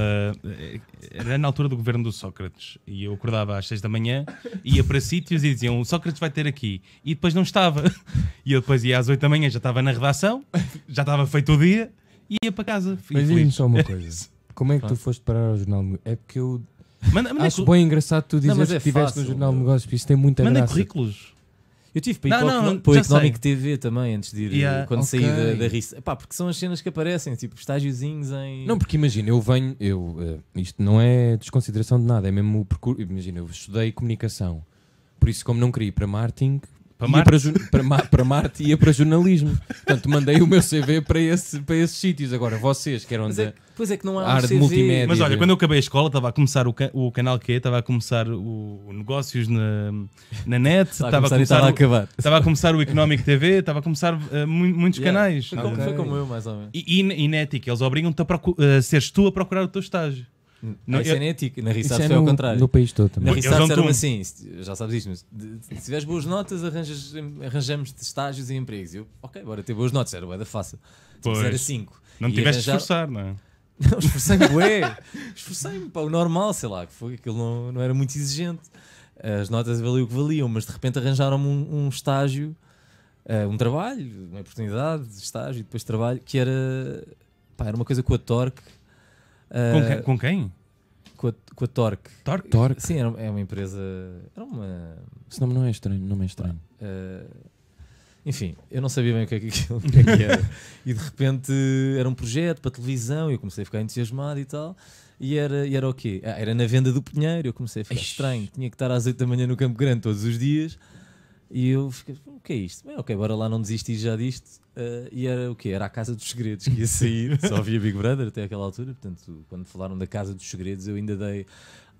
eh, Era na altura do governo do Sócrates. E eu acordava às 6 da manhã, ia para sítios e diziam: o Sócrates vai ter aqui. E depois não estava. E eu depois ia às 8 da manhã, já estava na redação, já estava feito o dia e ia para casa. Mas diz-me só uma coisa. Como é que tu foste parar ao Jornal de Negócios? É porque eu Manda, manda, acho bem engraçado tu dizeres mas é que estiveste no Jornal. Negócios, porque isso tem muita mandem graça. currículos. Eu tive para ir Não, para, o não, para Economic sei. TV também, antes de ir. Yeah. Quando Ok. saí da, da RIS. Pá, porque são as cenas que aparecem, tipo estágiozinhos em. Não, porque imagina, eu venho, eu, eh, isto não é desconsideração de nada, é mesmo o percurso. Imagina, eu estudei comunicação, por isso, como não queria ir para marketing, Para Marte? para, ju- para, ma- para Marte ia para jornalismo. Portanto, mandei o meu CV para, esse, para esses sítios. Agora, vocês que eram Mas da. é, pois é que não há área um de CV. multimédia. Mas olha, quando eu acabei a escola, estava a começar o, ca- o canal Q, estava a começar o, o negócios na, na net, Estava estava a a começar e estava a começar, o- acabar. estava a começar o Economic TV, estava a começar eh, mu- muitos Yeah. canais. Foi como, Ok. foi como eu, mais ou menos. E, e, e na ética, eles obrigam-te a, procu- a seres tu a procurar o teu estágio. Não, isso eu- é na ética. Na Isso Rissart é foi ao contrário. no país todo Na também. Eles Rissart dão-te era assim, já sabes isto, mas de- se tiveres boas notas, arranjas, arranjamos de estágios e empregos. Eu, ok, bora ter boas notas, era bué da fácil. Se Pois. era 5. Não te tiveste de arranjar- esforçar, não é? Não, esforcei-me, bué. Esforcei-me, pá, o normal, sei lá, que foi, aquilo não, não era muito exigente. As notas valiam o que valiam, mas de repente arranjaram-me um, um estágio, eh, um trabalho, uma oportunidade de estágio e depois trabalho, que era, pá, era uma coisa com a Torque. Com, que- com quem? com a, com a Torque. Torque? Torque. Sim, era, é uma empresa. Era uma. Esse nome não é estranho, não é estranho. eh, enfim, eu não sabia bem o que é que, aquilo, que é que era. e de repente era um projeto para televisão e eu comecei a ficar entusiasmado e tal. E era, e era o quê? Ah, era na venda do Pinheiro. Eu comecei a ficar Ixi. estranho. Tinha que estar às 8 da manhã no Campo Grande todos os dias. E eu fiquei, o que é isto? Bem, ok, bora lá não desistir já disto. Eh, e era o quê? Era a Casa dos Segredos que ia sair. Só havia Big Brother até aquela altura. Portanto, quando falaram da Casa dos Segredos, eu ainda dei.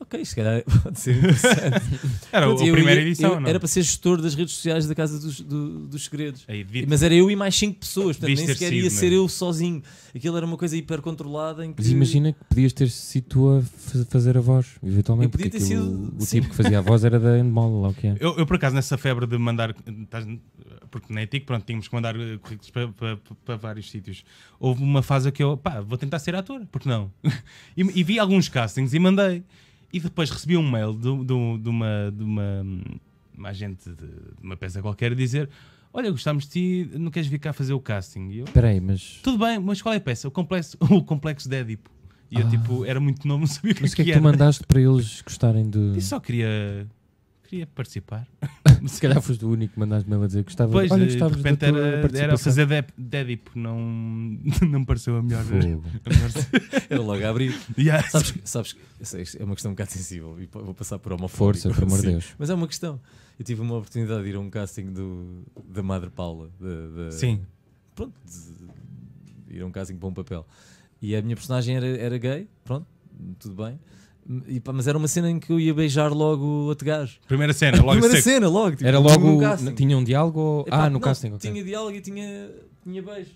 Ok, se calhar pode ser interessante. Era Pronto, a eu primeira ia- edição, eu- não? Era para ser gestor das redes sociais da Casa dos, do- dos Segredos. Aí, Mas era eu e mais 5 pessoas, portanto, nem sequer ia sido, ser né? eu sozinho. Aquilo era uma coisa hiper controlada em que. Mas imagina que podias ter sido tu a fa- fazer a voz, eventualmente. Eu podia porque ter aquilo- sido- o sim. tipo que fazia a voz era da Endemol, lá o que é. Eu, eu, por acaso, nessa febre de mandar. estás- Porque na ETIC, pronto, tínhamos que mandar eh, currículos para, para, para vários sítios. Houve uma fase que eu, pá, vou tentar ser ator, porque não? e, e vi alguns castings e mandei. E depois recebi um mail de, de- de uma, de uma, uma agente de, de uma peça qualquer a dizer: Olha, gostámos de ti, não queres vir cá fazer o casting? E eu, Espera aí, mas. tudo bem, mas qual é a peça? O complexo, o complexo de Édipo. E eu, Ah. tipo, era muito novo, não sabia o que, Mas o que é que era. tu mandaste para eles gostarem de. E só queria, queria participar. Se calhar foste o único que mandaste mail a dizer que gostava Pois, Olha, eh, de repente era, era fazer de, de Édipo, não, não me pareceu a melhor. Fogo. a melhor- Era logo a abrir. Yeah. Sabes, que- sabes isto é uma questão um bocado sensível e vou passar por homofóbico. Força, por amor de. Deus. Mas é uma questão. Eu tive uma oportunidade de ir a um casting do, da Madre Paula. da- da- Sim. Pronto, de, de ir a um casting para um papel. E a minha personagem era, era gay, pronto, tudo bem. E, pá, mas era uma cena em que eu ia beijar logo o outro gajo. Primeira cena, logo Primeira seco. cena, logo. tipo, Era logo. casting. Tinha um diálogo ou. Epá, ah, no não, casting, ok. Tinha diálogo e tinha, tinha beijo.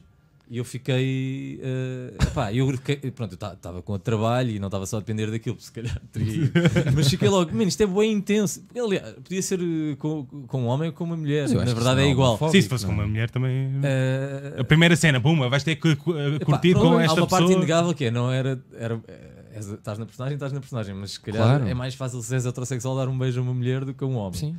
E eu fiquei. eh, epá, eu fiquei- pronto, eu estava com o trabalho e não estava só a depender daquilo, se calhar teria. Mas fiquei logo, mano, isto é bem intenso. Porque, aliás, podia ser eh, com, com um homem ou com uma mulher. Na verdade é não igual. Sim, se fosse não. com uma mulher também. Eh, A primeira cena, puma, vais ter que cu- uh, epá, curtir pronto, com Há esta uma parte pessoa. inegável que é, não era. era és- estás na personagem, estás na personagem, mas se calhar Claro. é mais fácil se és heterossexual dar um beijo a uma mulher do que a um homem. Sim.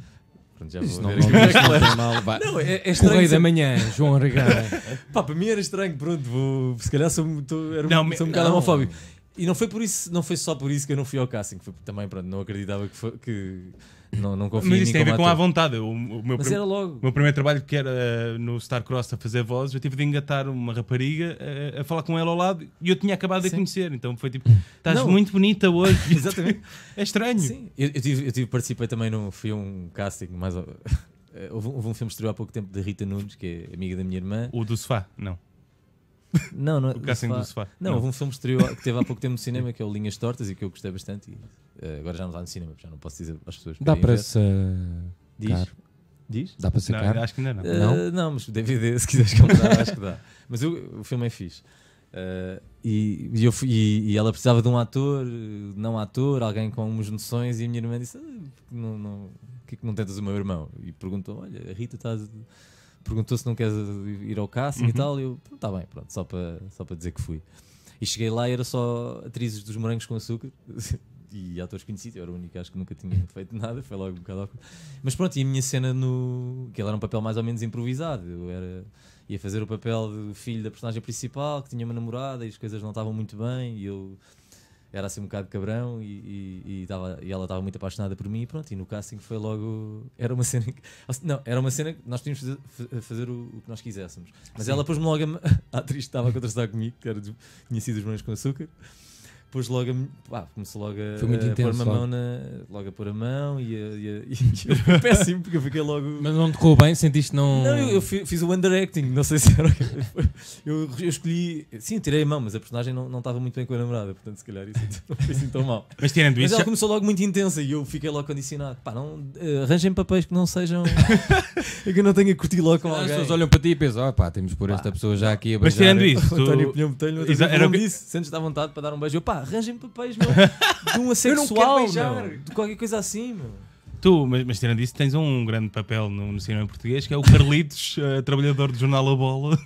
Pronto, já Isso vou não, ver não, aqui. não, não tem mal. Vá. Não, é, é estranho. Correio da manhã, João Regada. Pá, para mim era estranho, pronto, vou, se calhar sou, tô, era, Não, sou um bocado homofóbico. E não foi por isso, não foi só por isso que eu não fui ao casting, foi também, pronto, não acreditava que, foi, que não, não confio Mas isso tem a ver com a vontade. O, o meu, Mas era logo. o meu primeiro trabalho, que era no Starcross a fazer vozes, eu tive de engatar uma rapariga a, a falar com ela ao lado e eu tinha acabado de a Sim. conhecer. Então foi tipo: estás Não. muito bonita hoje. Exatamente. é estranho. Sim, eu, eu tive, eu tive- participei também num, um casting, mais eh, houve, um- houve um filme que estreou há pouco tempo da Rita Nunes, que é amiga da minha irmã. O do sofá, não. Não, não, O casting do sofá. Não, houve um filme que estreou que teve há pouco tempo no cinema, que é o Linhas Tortas, e que eu gostei bastante. E, eh, agora já não está no cinema, já não posso dizer às pessoas. Dá para se. Diz? Diz? Dá para sacar? Não, acho que ainda não. Eh, Não? não, mas DVD, se quiseres comprar, acho que dá. Mas o, o filme é fixe. Eh, e, e eu fui- e- e ela precisava de um ator, eh, não ator, alguém com umas noções, e a minha irmã disse: "Ah, não, não, que é que não tentas o meu irmão? E perguntou: Olha, a Rita está. Perguntou se não queres ir ao casting Uhum. e tal. E eu: Está bem, pronto, só para só para dizer que fui. E cheguei lá e era só atrizes dos Morangos com Açúcar e atores conhecidos. Eu era o único, acho que nunca tinha feito nada. Foi logo um bocado. Mas pronto, e a minha cena no. que era um papel mais ou menos improvisado. Eu era. ia fazer o papel do filho da personagem principal que tinha uma namorada e as coisas não estavam muito bem. E eu. era assim um bocado cabrão e, e, e, tava- e ela estava muito apaixonada por mim e pronto. E no casting foi logo. era uma cena. que- não, era uma cena que nós tínhamos de fazer, fa- fazer o, o que nós quiséssemos. Mas Sim. ela pôs-me logo. A, a atriz que estava a contrastar comigo, que era tinha sido os Morangos com Açúcar. Pôs logo a, pá, começou logo a, Foi muito a pôr intenso, a mão logo. na, logo a pôr a mão e, a, e, a, e eu fui péssimo porque eu fiquei logo Mas não te correu bem? Sentiste não. não, eu, eu fi- fiz o underacting, não sei se era. o que- Eu, eu escolhi. Sim, tirei a mão, mas a personagem não não estava muito bem com a namorada, portanto, se calhar isso não foi assim tão mal. Mas tirando Mas isso, ela já- começou logo muito intensa e eu fiquei logo condicionado. Pá, não, eh, arranjem papéis que não sejam. é que eu não tenha curtido logo com As alguém. pessoas olham para ti e pensam, oh, pá, temos de pôr esta pessoa já aqui a mas beijar. tirando isso, O António tu, Pinhão Botelho, era o que- disso. Sentes-te à vontade para dar um beijo. Eu, pá, arranjem papéis, meu, de um assexual, beijar. meu, de qualquer coisa assim, meu. tu mas, mas tirando isso, tens um grande papel no, no cinema português que é o Carlitos, eh, trabalhador do jornal A Bola,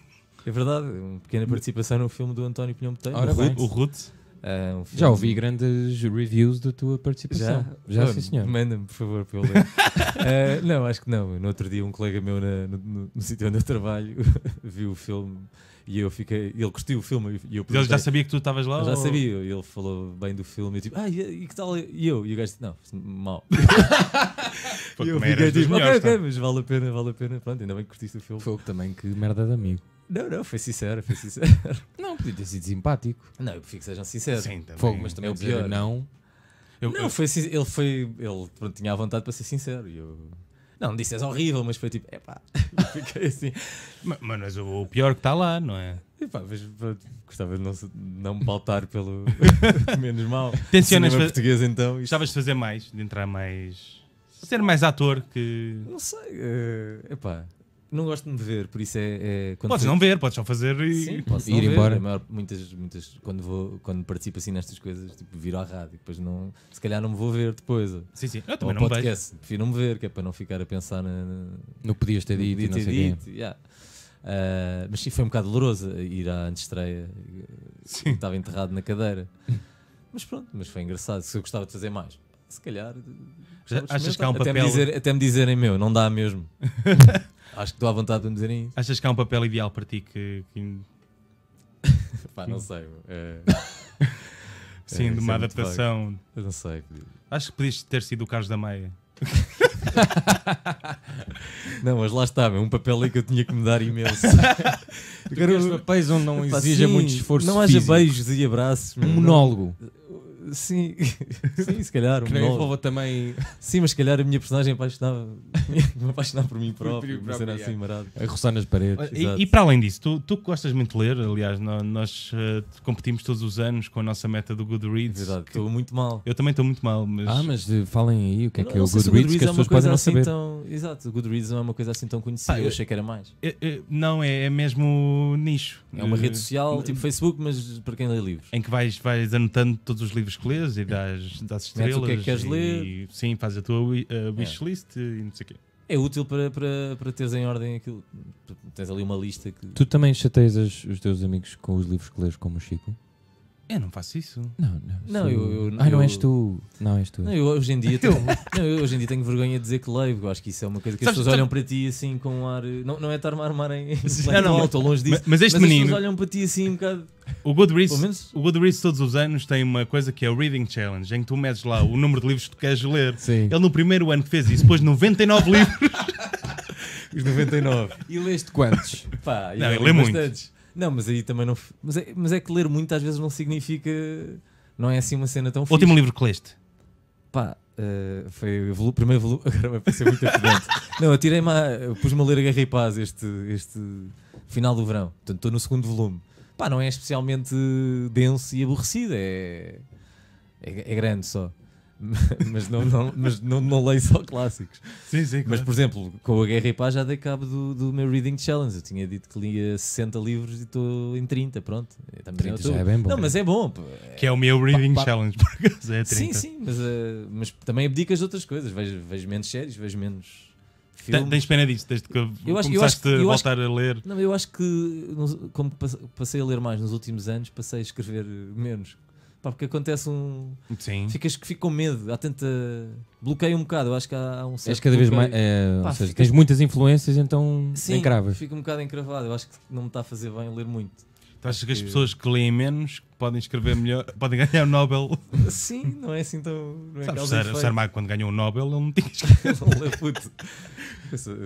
É verdade, uma pequena participação no filme do António Pinhão Botelho. Ora o o Ruth. É um Já ouvi grandes reviews da tua participação. Já, Oh, sim, senhor. Manda-me, por favor, para eu ler. Eh, não, acho que não. No outro dia, um colega meu na- no, no- no sítio onde eu trabalho viu o filme e eu fiquei. Ele curtiu o filme e eu Ele já sabia que tu estavas lá? Já ou- sabia, ele falou bem do filme. Eu tipo, ah, e, e que tal? E eu? E o gajo disse, não, mal. E eu fiquei tipo, ok, ok, mas vale a pena, vale a pena. Pronto, ainda bem que curtiste o filme. Fogo também, que merda de amigo. Não, não, foi sincero, foi sincero. Não, podia ter sido simpático. não, eu prefiro que sejam sinceros. Sim, também. Fogo, mas também é o pior. não. Eu- Não, eu- foi ele foi. Ele pronto, tinha a vontade para ser sincero. E eu. Não, disse és horrível, mas foi tipo, epá, fiquei assim. Ma- Mas, mas o, o pior que está lá, não é? Epá, mas pronto, gostava de não, não me pautar pelo menos mal. Tensionas Cinema fa- português então. Isto, Gostavas de fazer mais, de entrar mais. ser mais ator que. não sei, eh, epá, não gosto de me ver, por isso é. é quando Podes fui- não ver, podes só fazer e. Sim, posso Ir não ver. embora. Maior- muitas, muitas, quando, vou, quando participo assim nestas coisas, tipo, viro à rádio, depois não, se calhar não me vou ver depois. Ou Sim, sim. Eu também não vejo. podcast, prefiro não me ver, que é para não ficar a pensar na, na, No que podias ter dito e podia não ter sei o quê. dito, yeah. Ah, mas sim, foi um bocado doloroso ir à antestreia. Sim. Estava enterrado na cadeira. Mas pronto, mas foi engraçado. Se eu gostava de fazer mais, se calhar. Achas que há um até, papel- me dizer, até me dizerem, meu, não dá mesmo. Acho que estou à vontade de me dizerem isso. Achas que há um papel ideal para ti que. que- Pá, não sei. É, sim, isso de é uma adaptação. eu não sei. Acho que podias ter sido o Carlos da Maia. Não, mas lá está, meu, um papel aí que eu tinha que me dar imenso. Tu queres papéis onde não exija sim, muito esforço Não haja físico. beijos e abraços. Um meu, não- monólogo. Sim, sim, se calhar. Um Que nem envolva também Sim, mas se calhar a minha personagem apaixonava me apaixonar por mim próprio, cena próprio, assim marado. a roçar nas paredes. E, e para além disso, tu, tu que gostas muito de ler, aliás, nó- nós, eh, competimos todos os anos com a nossa meta do É Goodreads. verdade, que- estou muito mal. Eu também estou muito mal, mas. Ah, mas eh, falem aí o que é que é Não o sei se Goodreads, que as é uma pessoas coisa podem não assim saber. Tão... Exato, o Goodreads não é uma coisa assim tão conhecida. Pá, eu achei que era mais. É- é- não, é, é mesmo nicho. É uma Eh, rede social, tipo Facebook, mas para quem lê livros. Em que vais, vais anotando todos os livros que lês e das, das estrelas. Metes o que é que queres e, ler. Sim, fazes a tua wi- eh, wishlist e não sei o quê. É útil para, para, para teres em ordem aquilo. Tens ali uma lista que. Tu também chateias as- os teus amigos com os livros que lês como o Chico? Eu não faço isso. Não, não. Não, eu- eu- Ai, não eu- és tu. Não, és tu. Não, eu hoje em dia tenho, não, eu hoje em dia tenho vergonha de dizer que leio, porque eu acho que isso é uma coisa que as Sabes- pessoas sabe- olham para ti assim com um ar. Não, não é estar-me a armar em Não, não, estou longe disso. Mas, mas este mas as menino, pessoas olham para ti assim um bocado. o Goodreads, menos. o Goodreads todos os anos tem uma coisa que é o Reading Challenge, em que tu metes lá o número de livros que tu queres ler. Sim. Ele no primeiro ano que fez isso, pôs 99 livros. Os 99. E leste quantos? Pá, Não, eu li lê muito. bastantes. Não, mas aí também não. Mas é, mas é que ler muito às vezes não significa. Não é assim uma cena tão fixe. Último livro que leste. Pá, eh, foi o primeiro volume. Agora vai parecer muito evidente. não, eu tirei-me. Pus-me a ler a Guerra e Paz este, este final do verão. Portanto, estou no segundo volume. Pá, não é especialmente denso e aborrecido. É. É, é grande só. mas não, não, mas não, não leio só clássicos. Sim, sim. Mas, por exemplo, com a Guerra e Paz já dei cabo do, do meu Reading Challenge. Eu tinha dito que lia 60 livros e estou em 30, pronto. Em 30 outubro. já é bem bom. Não, mas é bom. que é o meu Reading Pá, pá. Challenge, por acaso. É 30. Sim, sim, mas, eh, mas também abdicas de outras coisas. Vejo, vejo menos séries, vejo menos filmes. Tens pena disso, desde que Eu acho- eu acho começaste a eu acho voltar a ler. Não, eu acho que, como passe- passei a ler mais nos últimos anos, passei a escrever menos. Pá, porque acontece um. Sim. Ficas que fico com medo, há tanta. Bloqueio um bocado. Eu acho que há, há um certo És cada vez mais. é, Pá, ou seja, ficas- tens muitas influências, então Sim, encravas. fico um bocado encravado. Eu acho que não me está a fazer bem ler muito. Tu achas que as pessoas que leem menos podem escrever melhor, podem ganhar o Nobel? Sim, não é assim tão. Não é Sabes, o o. Saramago, quando ganhou o Nobel, ele não tinha escrito. não lê puto.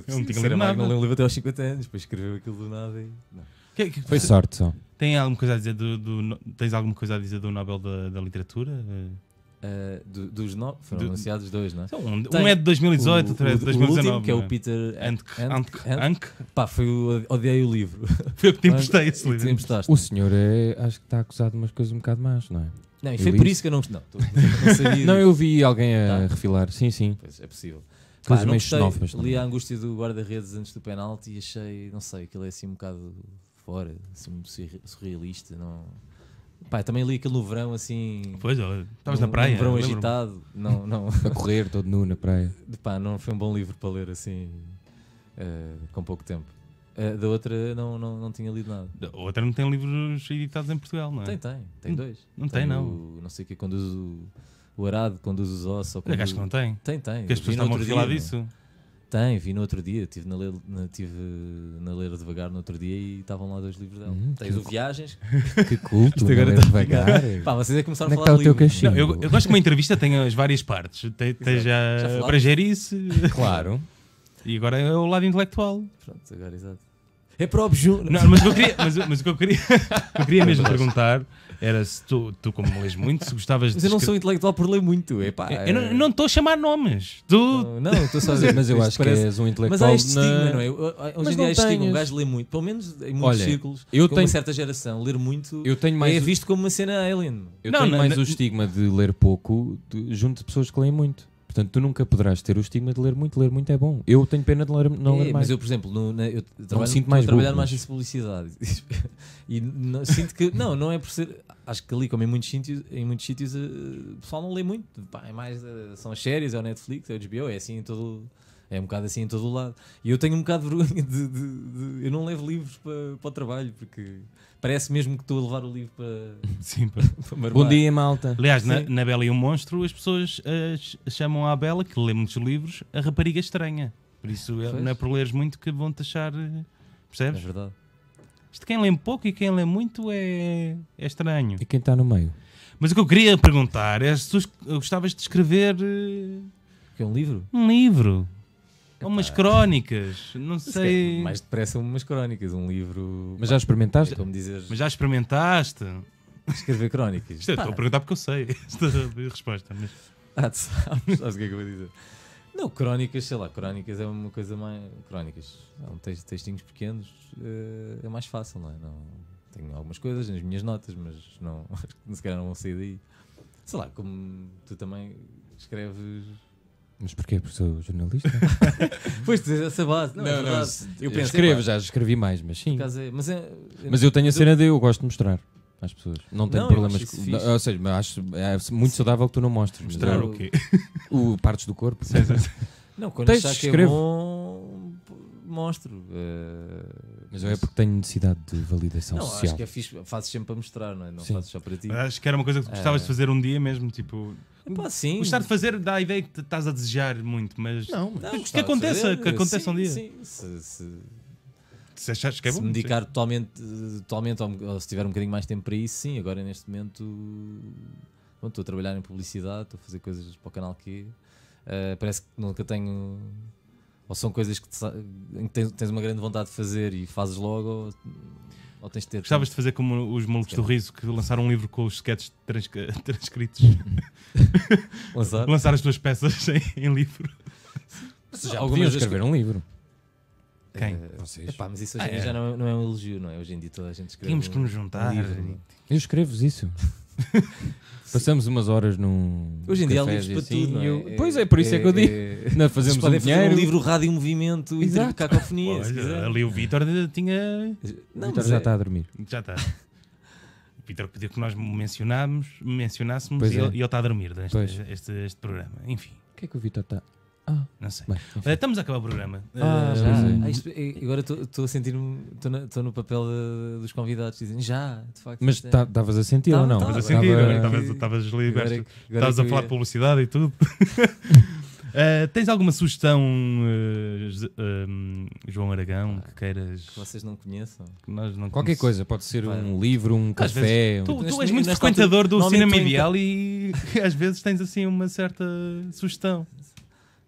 Eu não tinha lido nada. não leu um livro até aos 50 anos, depois escreveu aquilo do nada e. Não. Que- que- Foi sorte só. Tem alguma coisa a dizer do, do tens alguma coisa a dizer do Nobel da, da literatura? Ah, do- dos no... Foram Do- anunciados dois, não é? Então, um, um é de 2018, outro é de o, o 2019. último, que é o Peter Ant, Ant- Ant, Ant- Ank? Pá, foi o Odiei o livro. Foi eu que te emprestei esse livro. emprestaste. O senhor é, acho que está acusado de umas coisas um bocado más, não é? Não, e foi por isso. que eu não. Não, tô- não sabia. Não, eu vi alguém a Tá. refilar. Sim, sim. Pois, é possível. Coisas Pá, não meio gostei. xenófobas Li a angústia do guarda-redes antes do penalti e achei, não sei, aquilo é assim um bocado fora, assim, surre- surrealista. Não... Pá, também li aquilo no verão, assim. Pois, olha, estavas na praia. Num verão agitado. Não, não. A correr todo nu na praia. Pá, não foi um bom livro para ler assim, eh, com pouco tempo. Eh, da outra não, não, não tinha lido nada. A Outra não tem livros editados em Portugal, não é? Tem, tem, tem Não- dois. não tem, não. O, não sei o que conduz o, o arado, conduz os ossos. Ou Eu acho que não tem. Tem, tem. Porque as pessoas no estavam a falar disso. meu. Tem, vi no outro dia. Estive na, ler, na, tive na ler devagar no outro dia e estavam lá dois livros dela. Hum, Tens o Viagens. Que culto, Isto agora não é está devagar. Pá, vocês é que começaram é a que falar de teu livros. Não, eu, eu gosto que uma entrevista tenha as várias partes. Tem, tem já, Já a falaste? prageirice Claro. e agora é o lado intelectual. Pronto, agora exato. É para o Obju. Não, mas o que eu queria, mas, mas o que eu queria, eu queria mesmo perguntar era se tu, tu, como lês muito, se gostavas Mas de. eu não sou intelectual por ler muito. É pá. Eu não- não estou a chamar nomes. Tu. Não, não, estou só a dizer. Mas eu acho parece- que és um intelectual. Mas há este estigma, não é? Eu- Hoje em dia não há este estigma. Um gajo lê muito, pelo menos em muitos Olha, círculos, eu com tenho- uma certa geração, ler muito Eu tenho mais, é o- visto como uma cena alien. eu Não, tenho na- mais o estigma de ler pouco de- junto de pessoas que leem muito. Portanto, tu nunca poderás ter o estigma de ler muito. Ler muito é bom. Eu tenho pena de ler, não É, ler mais. mas eu, por exemplo, no, na, eu trabalho, sinto mais trabalhar mais mas- em publicidade e não- sinto que, não, não é por ser. Acho que ali, como em muitos sítios, em muitos sítios eh, o pessoal não lê muito. Pá, é mais, eh, são as séries, é o Netflix, é o HBO, é assim em todo. É um bocado assim em todo o lado. E eu tenho um bocado de vergonha de. de- de- eu não levo livros para, para o trabalho, porque parece mesmo que estou a levar o livro para, Sim, para marmar. Bom dia, malta. Aliás, na, Sim. na Bela e o Monstro, as pessoas ch- chamam a Bela, que lê muitos livros, a rapariga estranha. Por isso é- não é por leres muito que vão-te achar. eh, É Percebes? verdade. Isto quem lê pouco e quem lê muito é, é estranho. E quem está no meio? Mas o que eu queria perguntar é se tu gostavas de escrever eh, Que é um livro? um livro. Ou umas crónicas. Não Se sei. Mais depressa umas crónicas, um livro. Mas já experimentaste? Como dizer, Mas já experimentaste? escrever crónicas. Isto eu estou a perguntar porque eu sei esta resposta. Mas... Ah, tu sabes, sabes o que é que eu vou dizer? Não, crónicas, sei lá, crónicas é uma coisa mais. Crónicas, são tex- textinhos pequenos, eh, é mais fácil, não é? Não, tenho algumas coisas nas minhas notas, mas não, se calhar não vão sair daí. Sei lá, como tu também escreves. Mas porquê? Porque sou jornalista? Pois tens essa base, não, é verdade. eu pensei, escrevo, pá, já escrevi mais, mas sim. é- mas, é, Mas eu tenho a cena de eu gosto de mostrar às pessoas. Não tenho Não, eu problemas. com- fixe. ou seja, mas acho é muito saudável que tu não mostres. Mostrar eu- o quê? o partes do corpo. Não, quando Textos, achar que é escrevo. bom, p- mostro. eh, Mas eu é porque tenho necessidade de validação Não, social. acho que é fixe, fazes sempre para mostrar, não é? Não Sim. fazes só para ti. Acho que era uma coisa que tu gostavas É. de fazer um dia mesmo, tipo. Epá, sim. Gostar de fazer dá a ideia que estás a desejar muito, mas Não, Não, que aconteça, que aconteça um sim, dia. Sim, se, se, se achares que é se bom. me sim. dedicar totalmente, totalmente ou, ou se tiver um bocadinho mais tempo para isso, sim. Agora neste momento bom, estou a trabalhar em publicidade, estou a fazer coisas para o canal Q. Uh, parece que nunca tenho. Ou são coisas que, te em que tens, tens uma grande vontade de fazer e fazes logo, ou, ou tens de ter. Gostavas de fazer como os malucos do riso que lançaram um livro com os sketches transca- transcritos. lançar. Lançar as tuas peças em, em livro. Já algumas escrever um livro. Quem? Eh, Vocês. Epá, mas isso hoje Ah, dia é. já não, é- não é um elogio, não é? Hoje em dia toda a gente escreve. Tínhamos que nos juntar. um livro. Eu escrevo isso. Passamos umas horas num. Hoje em dia há livros para assim, tudo. não é? Pois é, por isso é, que eu digo. Nós Vocês fazemos um fazer dinheiro. um livro Rádio em Movimento e Exato. cacofonia. Olha, ali o Vitor tinha. Não, Vitor já é- está a dormir. Já está. O Vitor pediu que nós mencionámos, mencionássemos Pois e, é. ele, e ele está a dormir Pois. este, este programa. Enfim, O que é que o Vitor está? Ah, não sei. bem. Eh, Estamos a acabar o programa. Ah, Eh, Já. É. Ah, isto- eh, agora estou a sentir-me. Estou no papel de- dos convidados. Dizem já, de facto. Mas é- tá- estavas a sentir Tava, ou não? tava. Estavas a sentir, estavas- é liberto. Estavas é a falar de publicidade e tudo. Eh, tens alguma sugestão, eh, Z- ehm, João Aragão, que queiras que vocês não conheçam. que nós não Qualquer coisa, pode ser Vai. um livro, um Às café. um- Tu, tu Neste- és muito frequentador do cinema ideal e às vezes tens assim uma certa sugestão.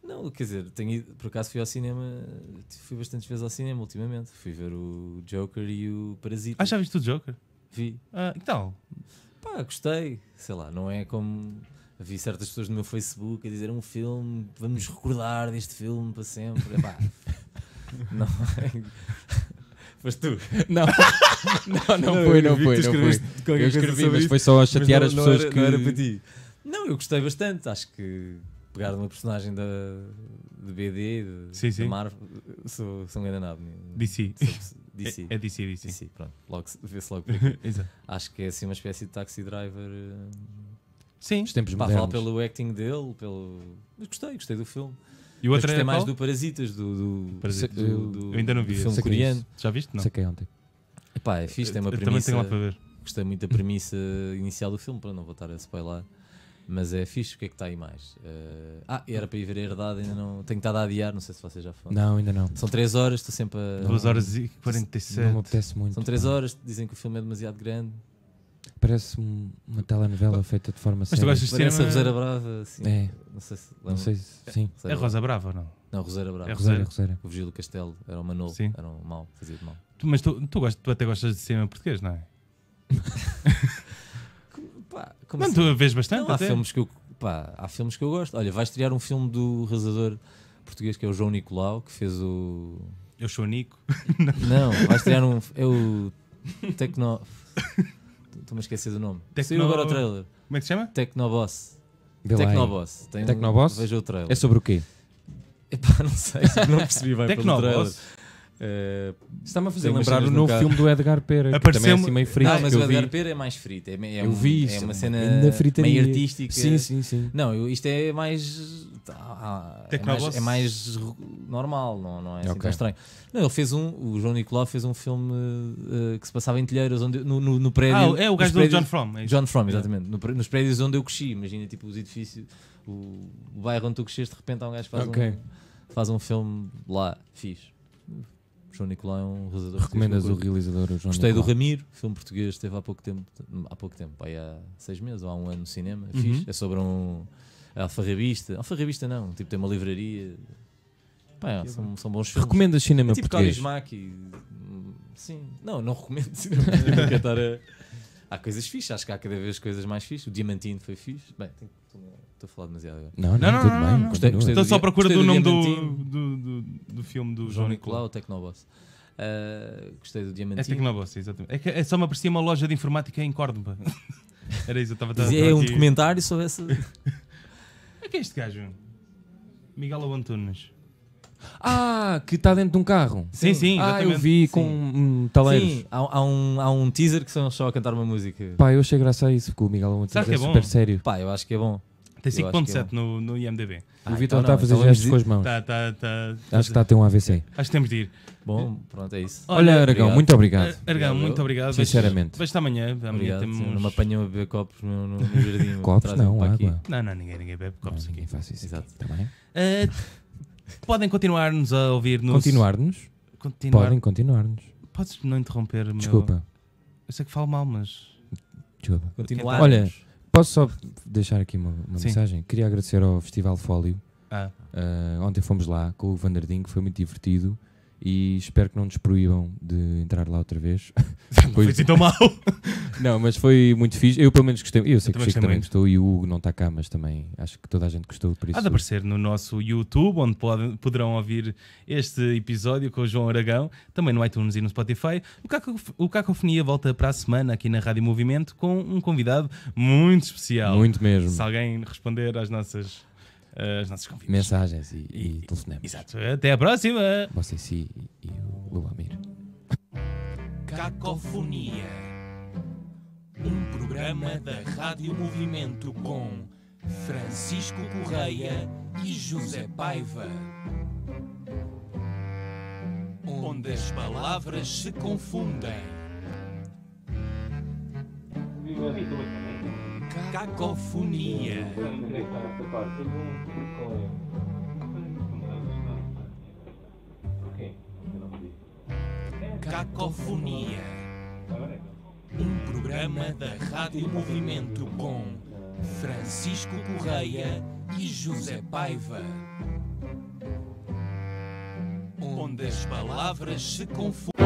Não, quer dizer, tenho ido, por acaso fui ao cinema. Fui bastantes vezes ao cinema ultimamente. Fui ver o Joker e o Parasita. Ah, já viste o Joker? Vi. Ah, tal? Pá, gostei. Sei lá, não é como. Vi certas pessoas no meu Facebook a dizer um filme, vamos recordar deste filme para sempre. Epá, não é. Mas tu. Não, não, não foi, não foi, não foi. Eu escrevi, mas foi só a chatear as pessoas era, que. Não era para ti. Não, eu gostei bastante. Acho que pegar uma personagem da, de BD, de, Sim, sim. da Marvel, sou, sou um grande nabo. DC. Sou- DC. É, é DC, DC. DC, pronto. Logo, se- vê-se logo por aqui. Acho que é assim uma espécie de taxi driver. eh, Sim. Os tempos Pá, fala modernos. pelo acting dele, pelo. Mas gostei, gostei do filme. E o outro gostei é mais qual? do Parasitas, do. do, Parasitas. do- do- Eu ainda não vi filme coreano. Já viste? Não. Saquei ontem. Epá, é fixe, tem uma Eu também premissa. tenho lá para ver. Gostei muito da premissa inicial do filme, para não voltar a spoiler. Mas é fixe, o que é que está aí mais? Eh, ah, era para ir ver a herdade, ainda não. Tenho estado a adiar, não sei se vocês já foram. Não, ainda não. São 3 horas, estou sempre a. 2 horas e Não 47. me apetece muito. São 3 pá. horas, dizem que o filme é demasiado grande. Parece um- uma telenovela feita de forma Mas tu séria. gostas de Parece a cinema? Roseira Brava, assim. É. Não sei se. Não sei se. Sim. É Rosa Brava ou não? Não, Roseira Brava. É Rosário, Rosário. Rosário. O Vigílio Castelo era o Manolo, Sim. era um mau, fazia de mal. Tu- Mas tu, tu, gostas, tu até gostas de cinema português, não é? Não, assim? tu vês bastante Não, há até. filmes que eu pá, há filmes que eu gosto. Olha, vai estrear um filme do realizador português que é o João Nicolau, que fez o. Eu sou o Nico. Não, vai estrear um. É o. Tecno. Estou-me a esquecer do nome. Tecno- Saiu agora o trailer. Como é que se chama? Tecnoboss. Tecnoboss. Tem um- Tecnoboss? Veja o trailer. É sobre o quê? Epá, não sei, não percebi bem pelo trailer. Tecnoboss. Eh, Está-me a fazer lembrar o novo filme do Edgar Pera, que Apareceu-me- também é assim meio frito. não, mas que o. Edgar Pera é mais frito. É, é Eu um- vi é isso, uma na cena meio artística. Sim, sim, sim. Não, eu- isto é mais. ah, É Tecnoboss? mais, é mais normal, não, não é assim Ok. tão estranho. Não, ele fez um. O João Nicolau fez um filme eh, que se passava em Telheiras, onde, no, no, no prédio. Ah, é o gajo do prédios- John From. É. John From, exatamente. No nos prédios onde eu cresci. Imagina tipo os edifícios, o, o bairro onde tu cresceste, de repente há um gajo que faz, Ok. um, faz um filme lá, fixe. João Nicolau é um realizador. Recomendas o realizador João Gostei do Nicolau. Ramiro, filme português, esteve há pouco tempo, há pouco tempo, aí há seis meses ou há um ano no cinema, é Uhum. fixe. É sobre um alfarrabista, alfarrabista não, tipo tem uma livraria, pá, é, são, são bons filmes. Recomendas cinema É tipo português? Hum, sim, não, não recomendo cinema. Há coisas fixes, acho que há cada vez coisas mais fixes, o Diamantino foi fixe, bem, tenho- estou a falar demasiado agora. Não, não, Não, não, tudo não, bem. não. Gostei- gostei Estou só à procura do do nome do, do, do, do filme do João João Nicolau, o Tecnoboss. Uh, gostei do É Diamantino. Tecnoboss, exatamente. É, que é só me aparecia uma loja de informática em Córdoba. Era isso, eu estava estava- É um aqui- documentário sobre essa. É que é este gajo? Miguel Abantunes. Ah, que está dentro de um carro. Sim, sim, Ah, eu exatamente. vi Sim. com um, taleiros. Sim, há, há um, há um teaser que são só a cantar uma música. Pá, eu achei graça a isso, porque o Miguel Montes Será é que é bom? super sério. Pá, eu acho que é bom. Tem Eu acho que 5.7 no, no IMDB. Ah, o Vitor então está a não, fazer então vamos gestos com as mãos. Tá, tá, tá, Acho que está a ter um AVC. Acho que temos de ir. Bom, pronto, é isso. Olha, Aragão, obrigado. muito obrigado. Ar- Aragão, Obrigado. muito obrigado. Sinceramente. Vejo-te amanhã. Amanhã Obrigado. temos... Não me apanham a beber copos no, no, no jardim. Copos não, para aqui. água. Não, não, ninguém, ninguém bebe Não, copos aqui. ninguém faz isso. Exato. aqui, tá bem? Uh, podem continuar-nos a ouvir no... Continuar-nos? Continuar. Podem continuar-nos. Podes não interromper, meu... Desculpa. Eu sei que falo mal, mas... Desculpa. Continuar. Olha, Posso só deixar aqui uma, uma mensagem? Queria agradecer ao Festival Fólio. Ah, Uh, ontem fomos lá com o Vanderding, foi muito divertido e espero que não nos proíbam de entrar lá outra vez. não foi assim tão mal. não, mas foi muito fixe. Eu pelo menos gostei. Eu sei Eu que o também Chico também muito. gostou e o Hugo não está cá, mas também acho que toda a gente gostou por isso. Há de aparecer no nosso YouTube, onde podem, poderão ouvir este episódio com o João Aragão, também no iTunes e no Spotify. O, Cacof o Cacofonia volta para a semana aqui na Rádio Movimento com um convidado muito especial. Muito mesmo. Se alguém responder às nossas, às nossas convites. Mensagens e, e, E- telefonemas. Exato. Até a próxima! Você sim e, e o Luamir. Cacofonia. Um programa da Rádio Movimento com Francisco Correia e José Paiva. Onde as palavras se confundem. Cacofonia. Cacofonia. Um programa da Rádio Movimento com Francisco Correia e José Paiva. Onde as palavras se confundem.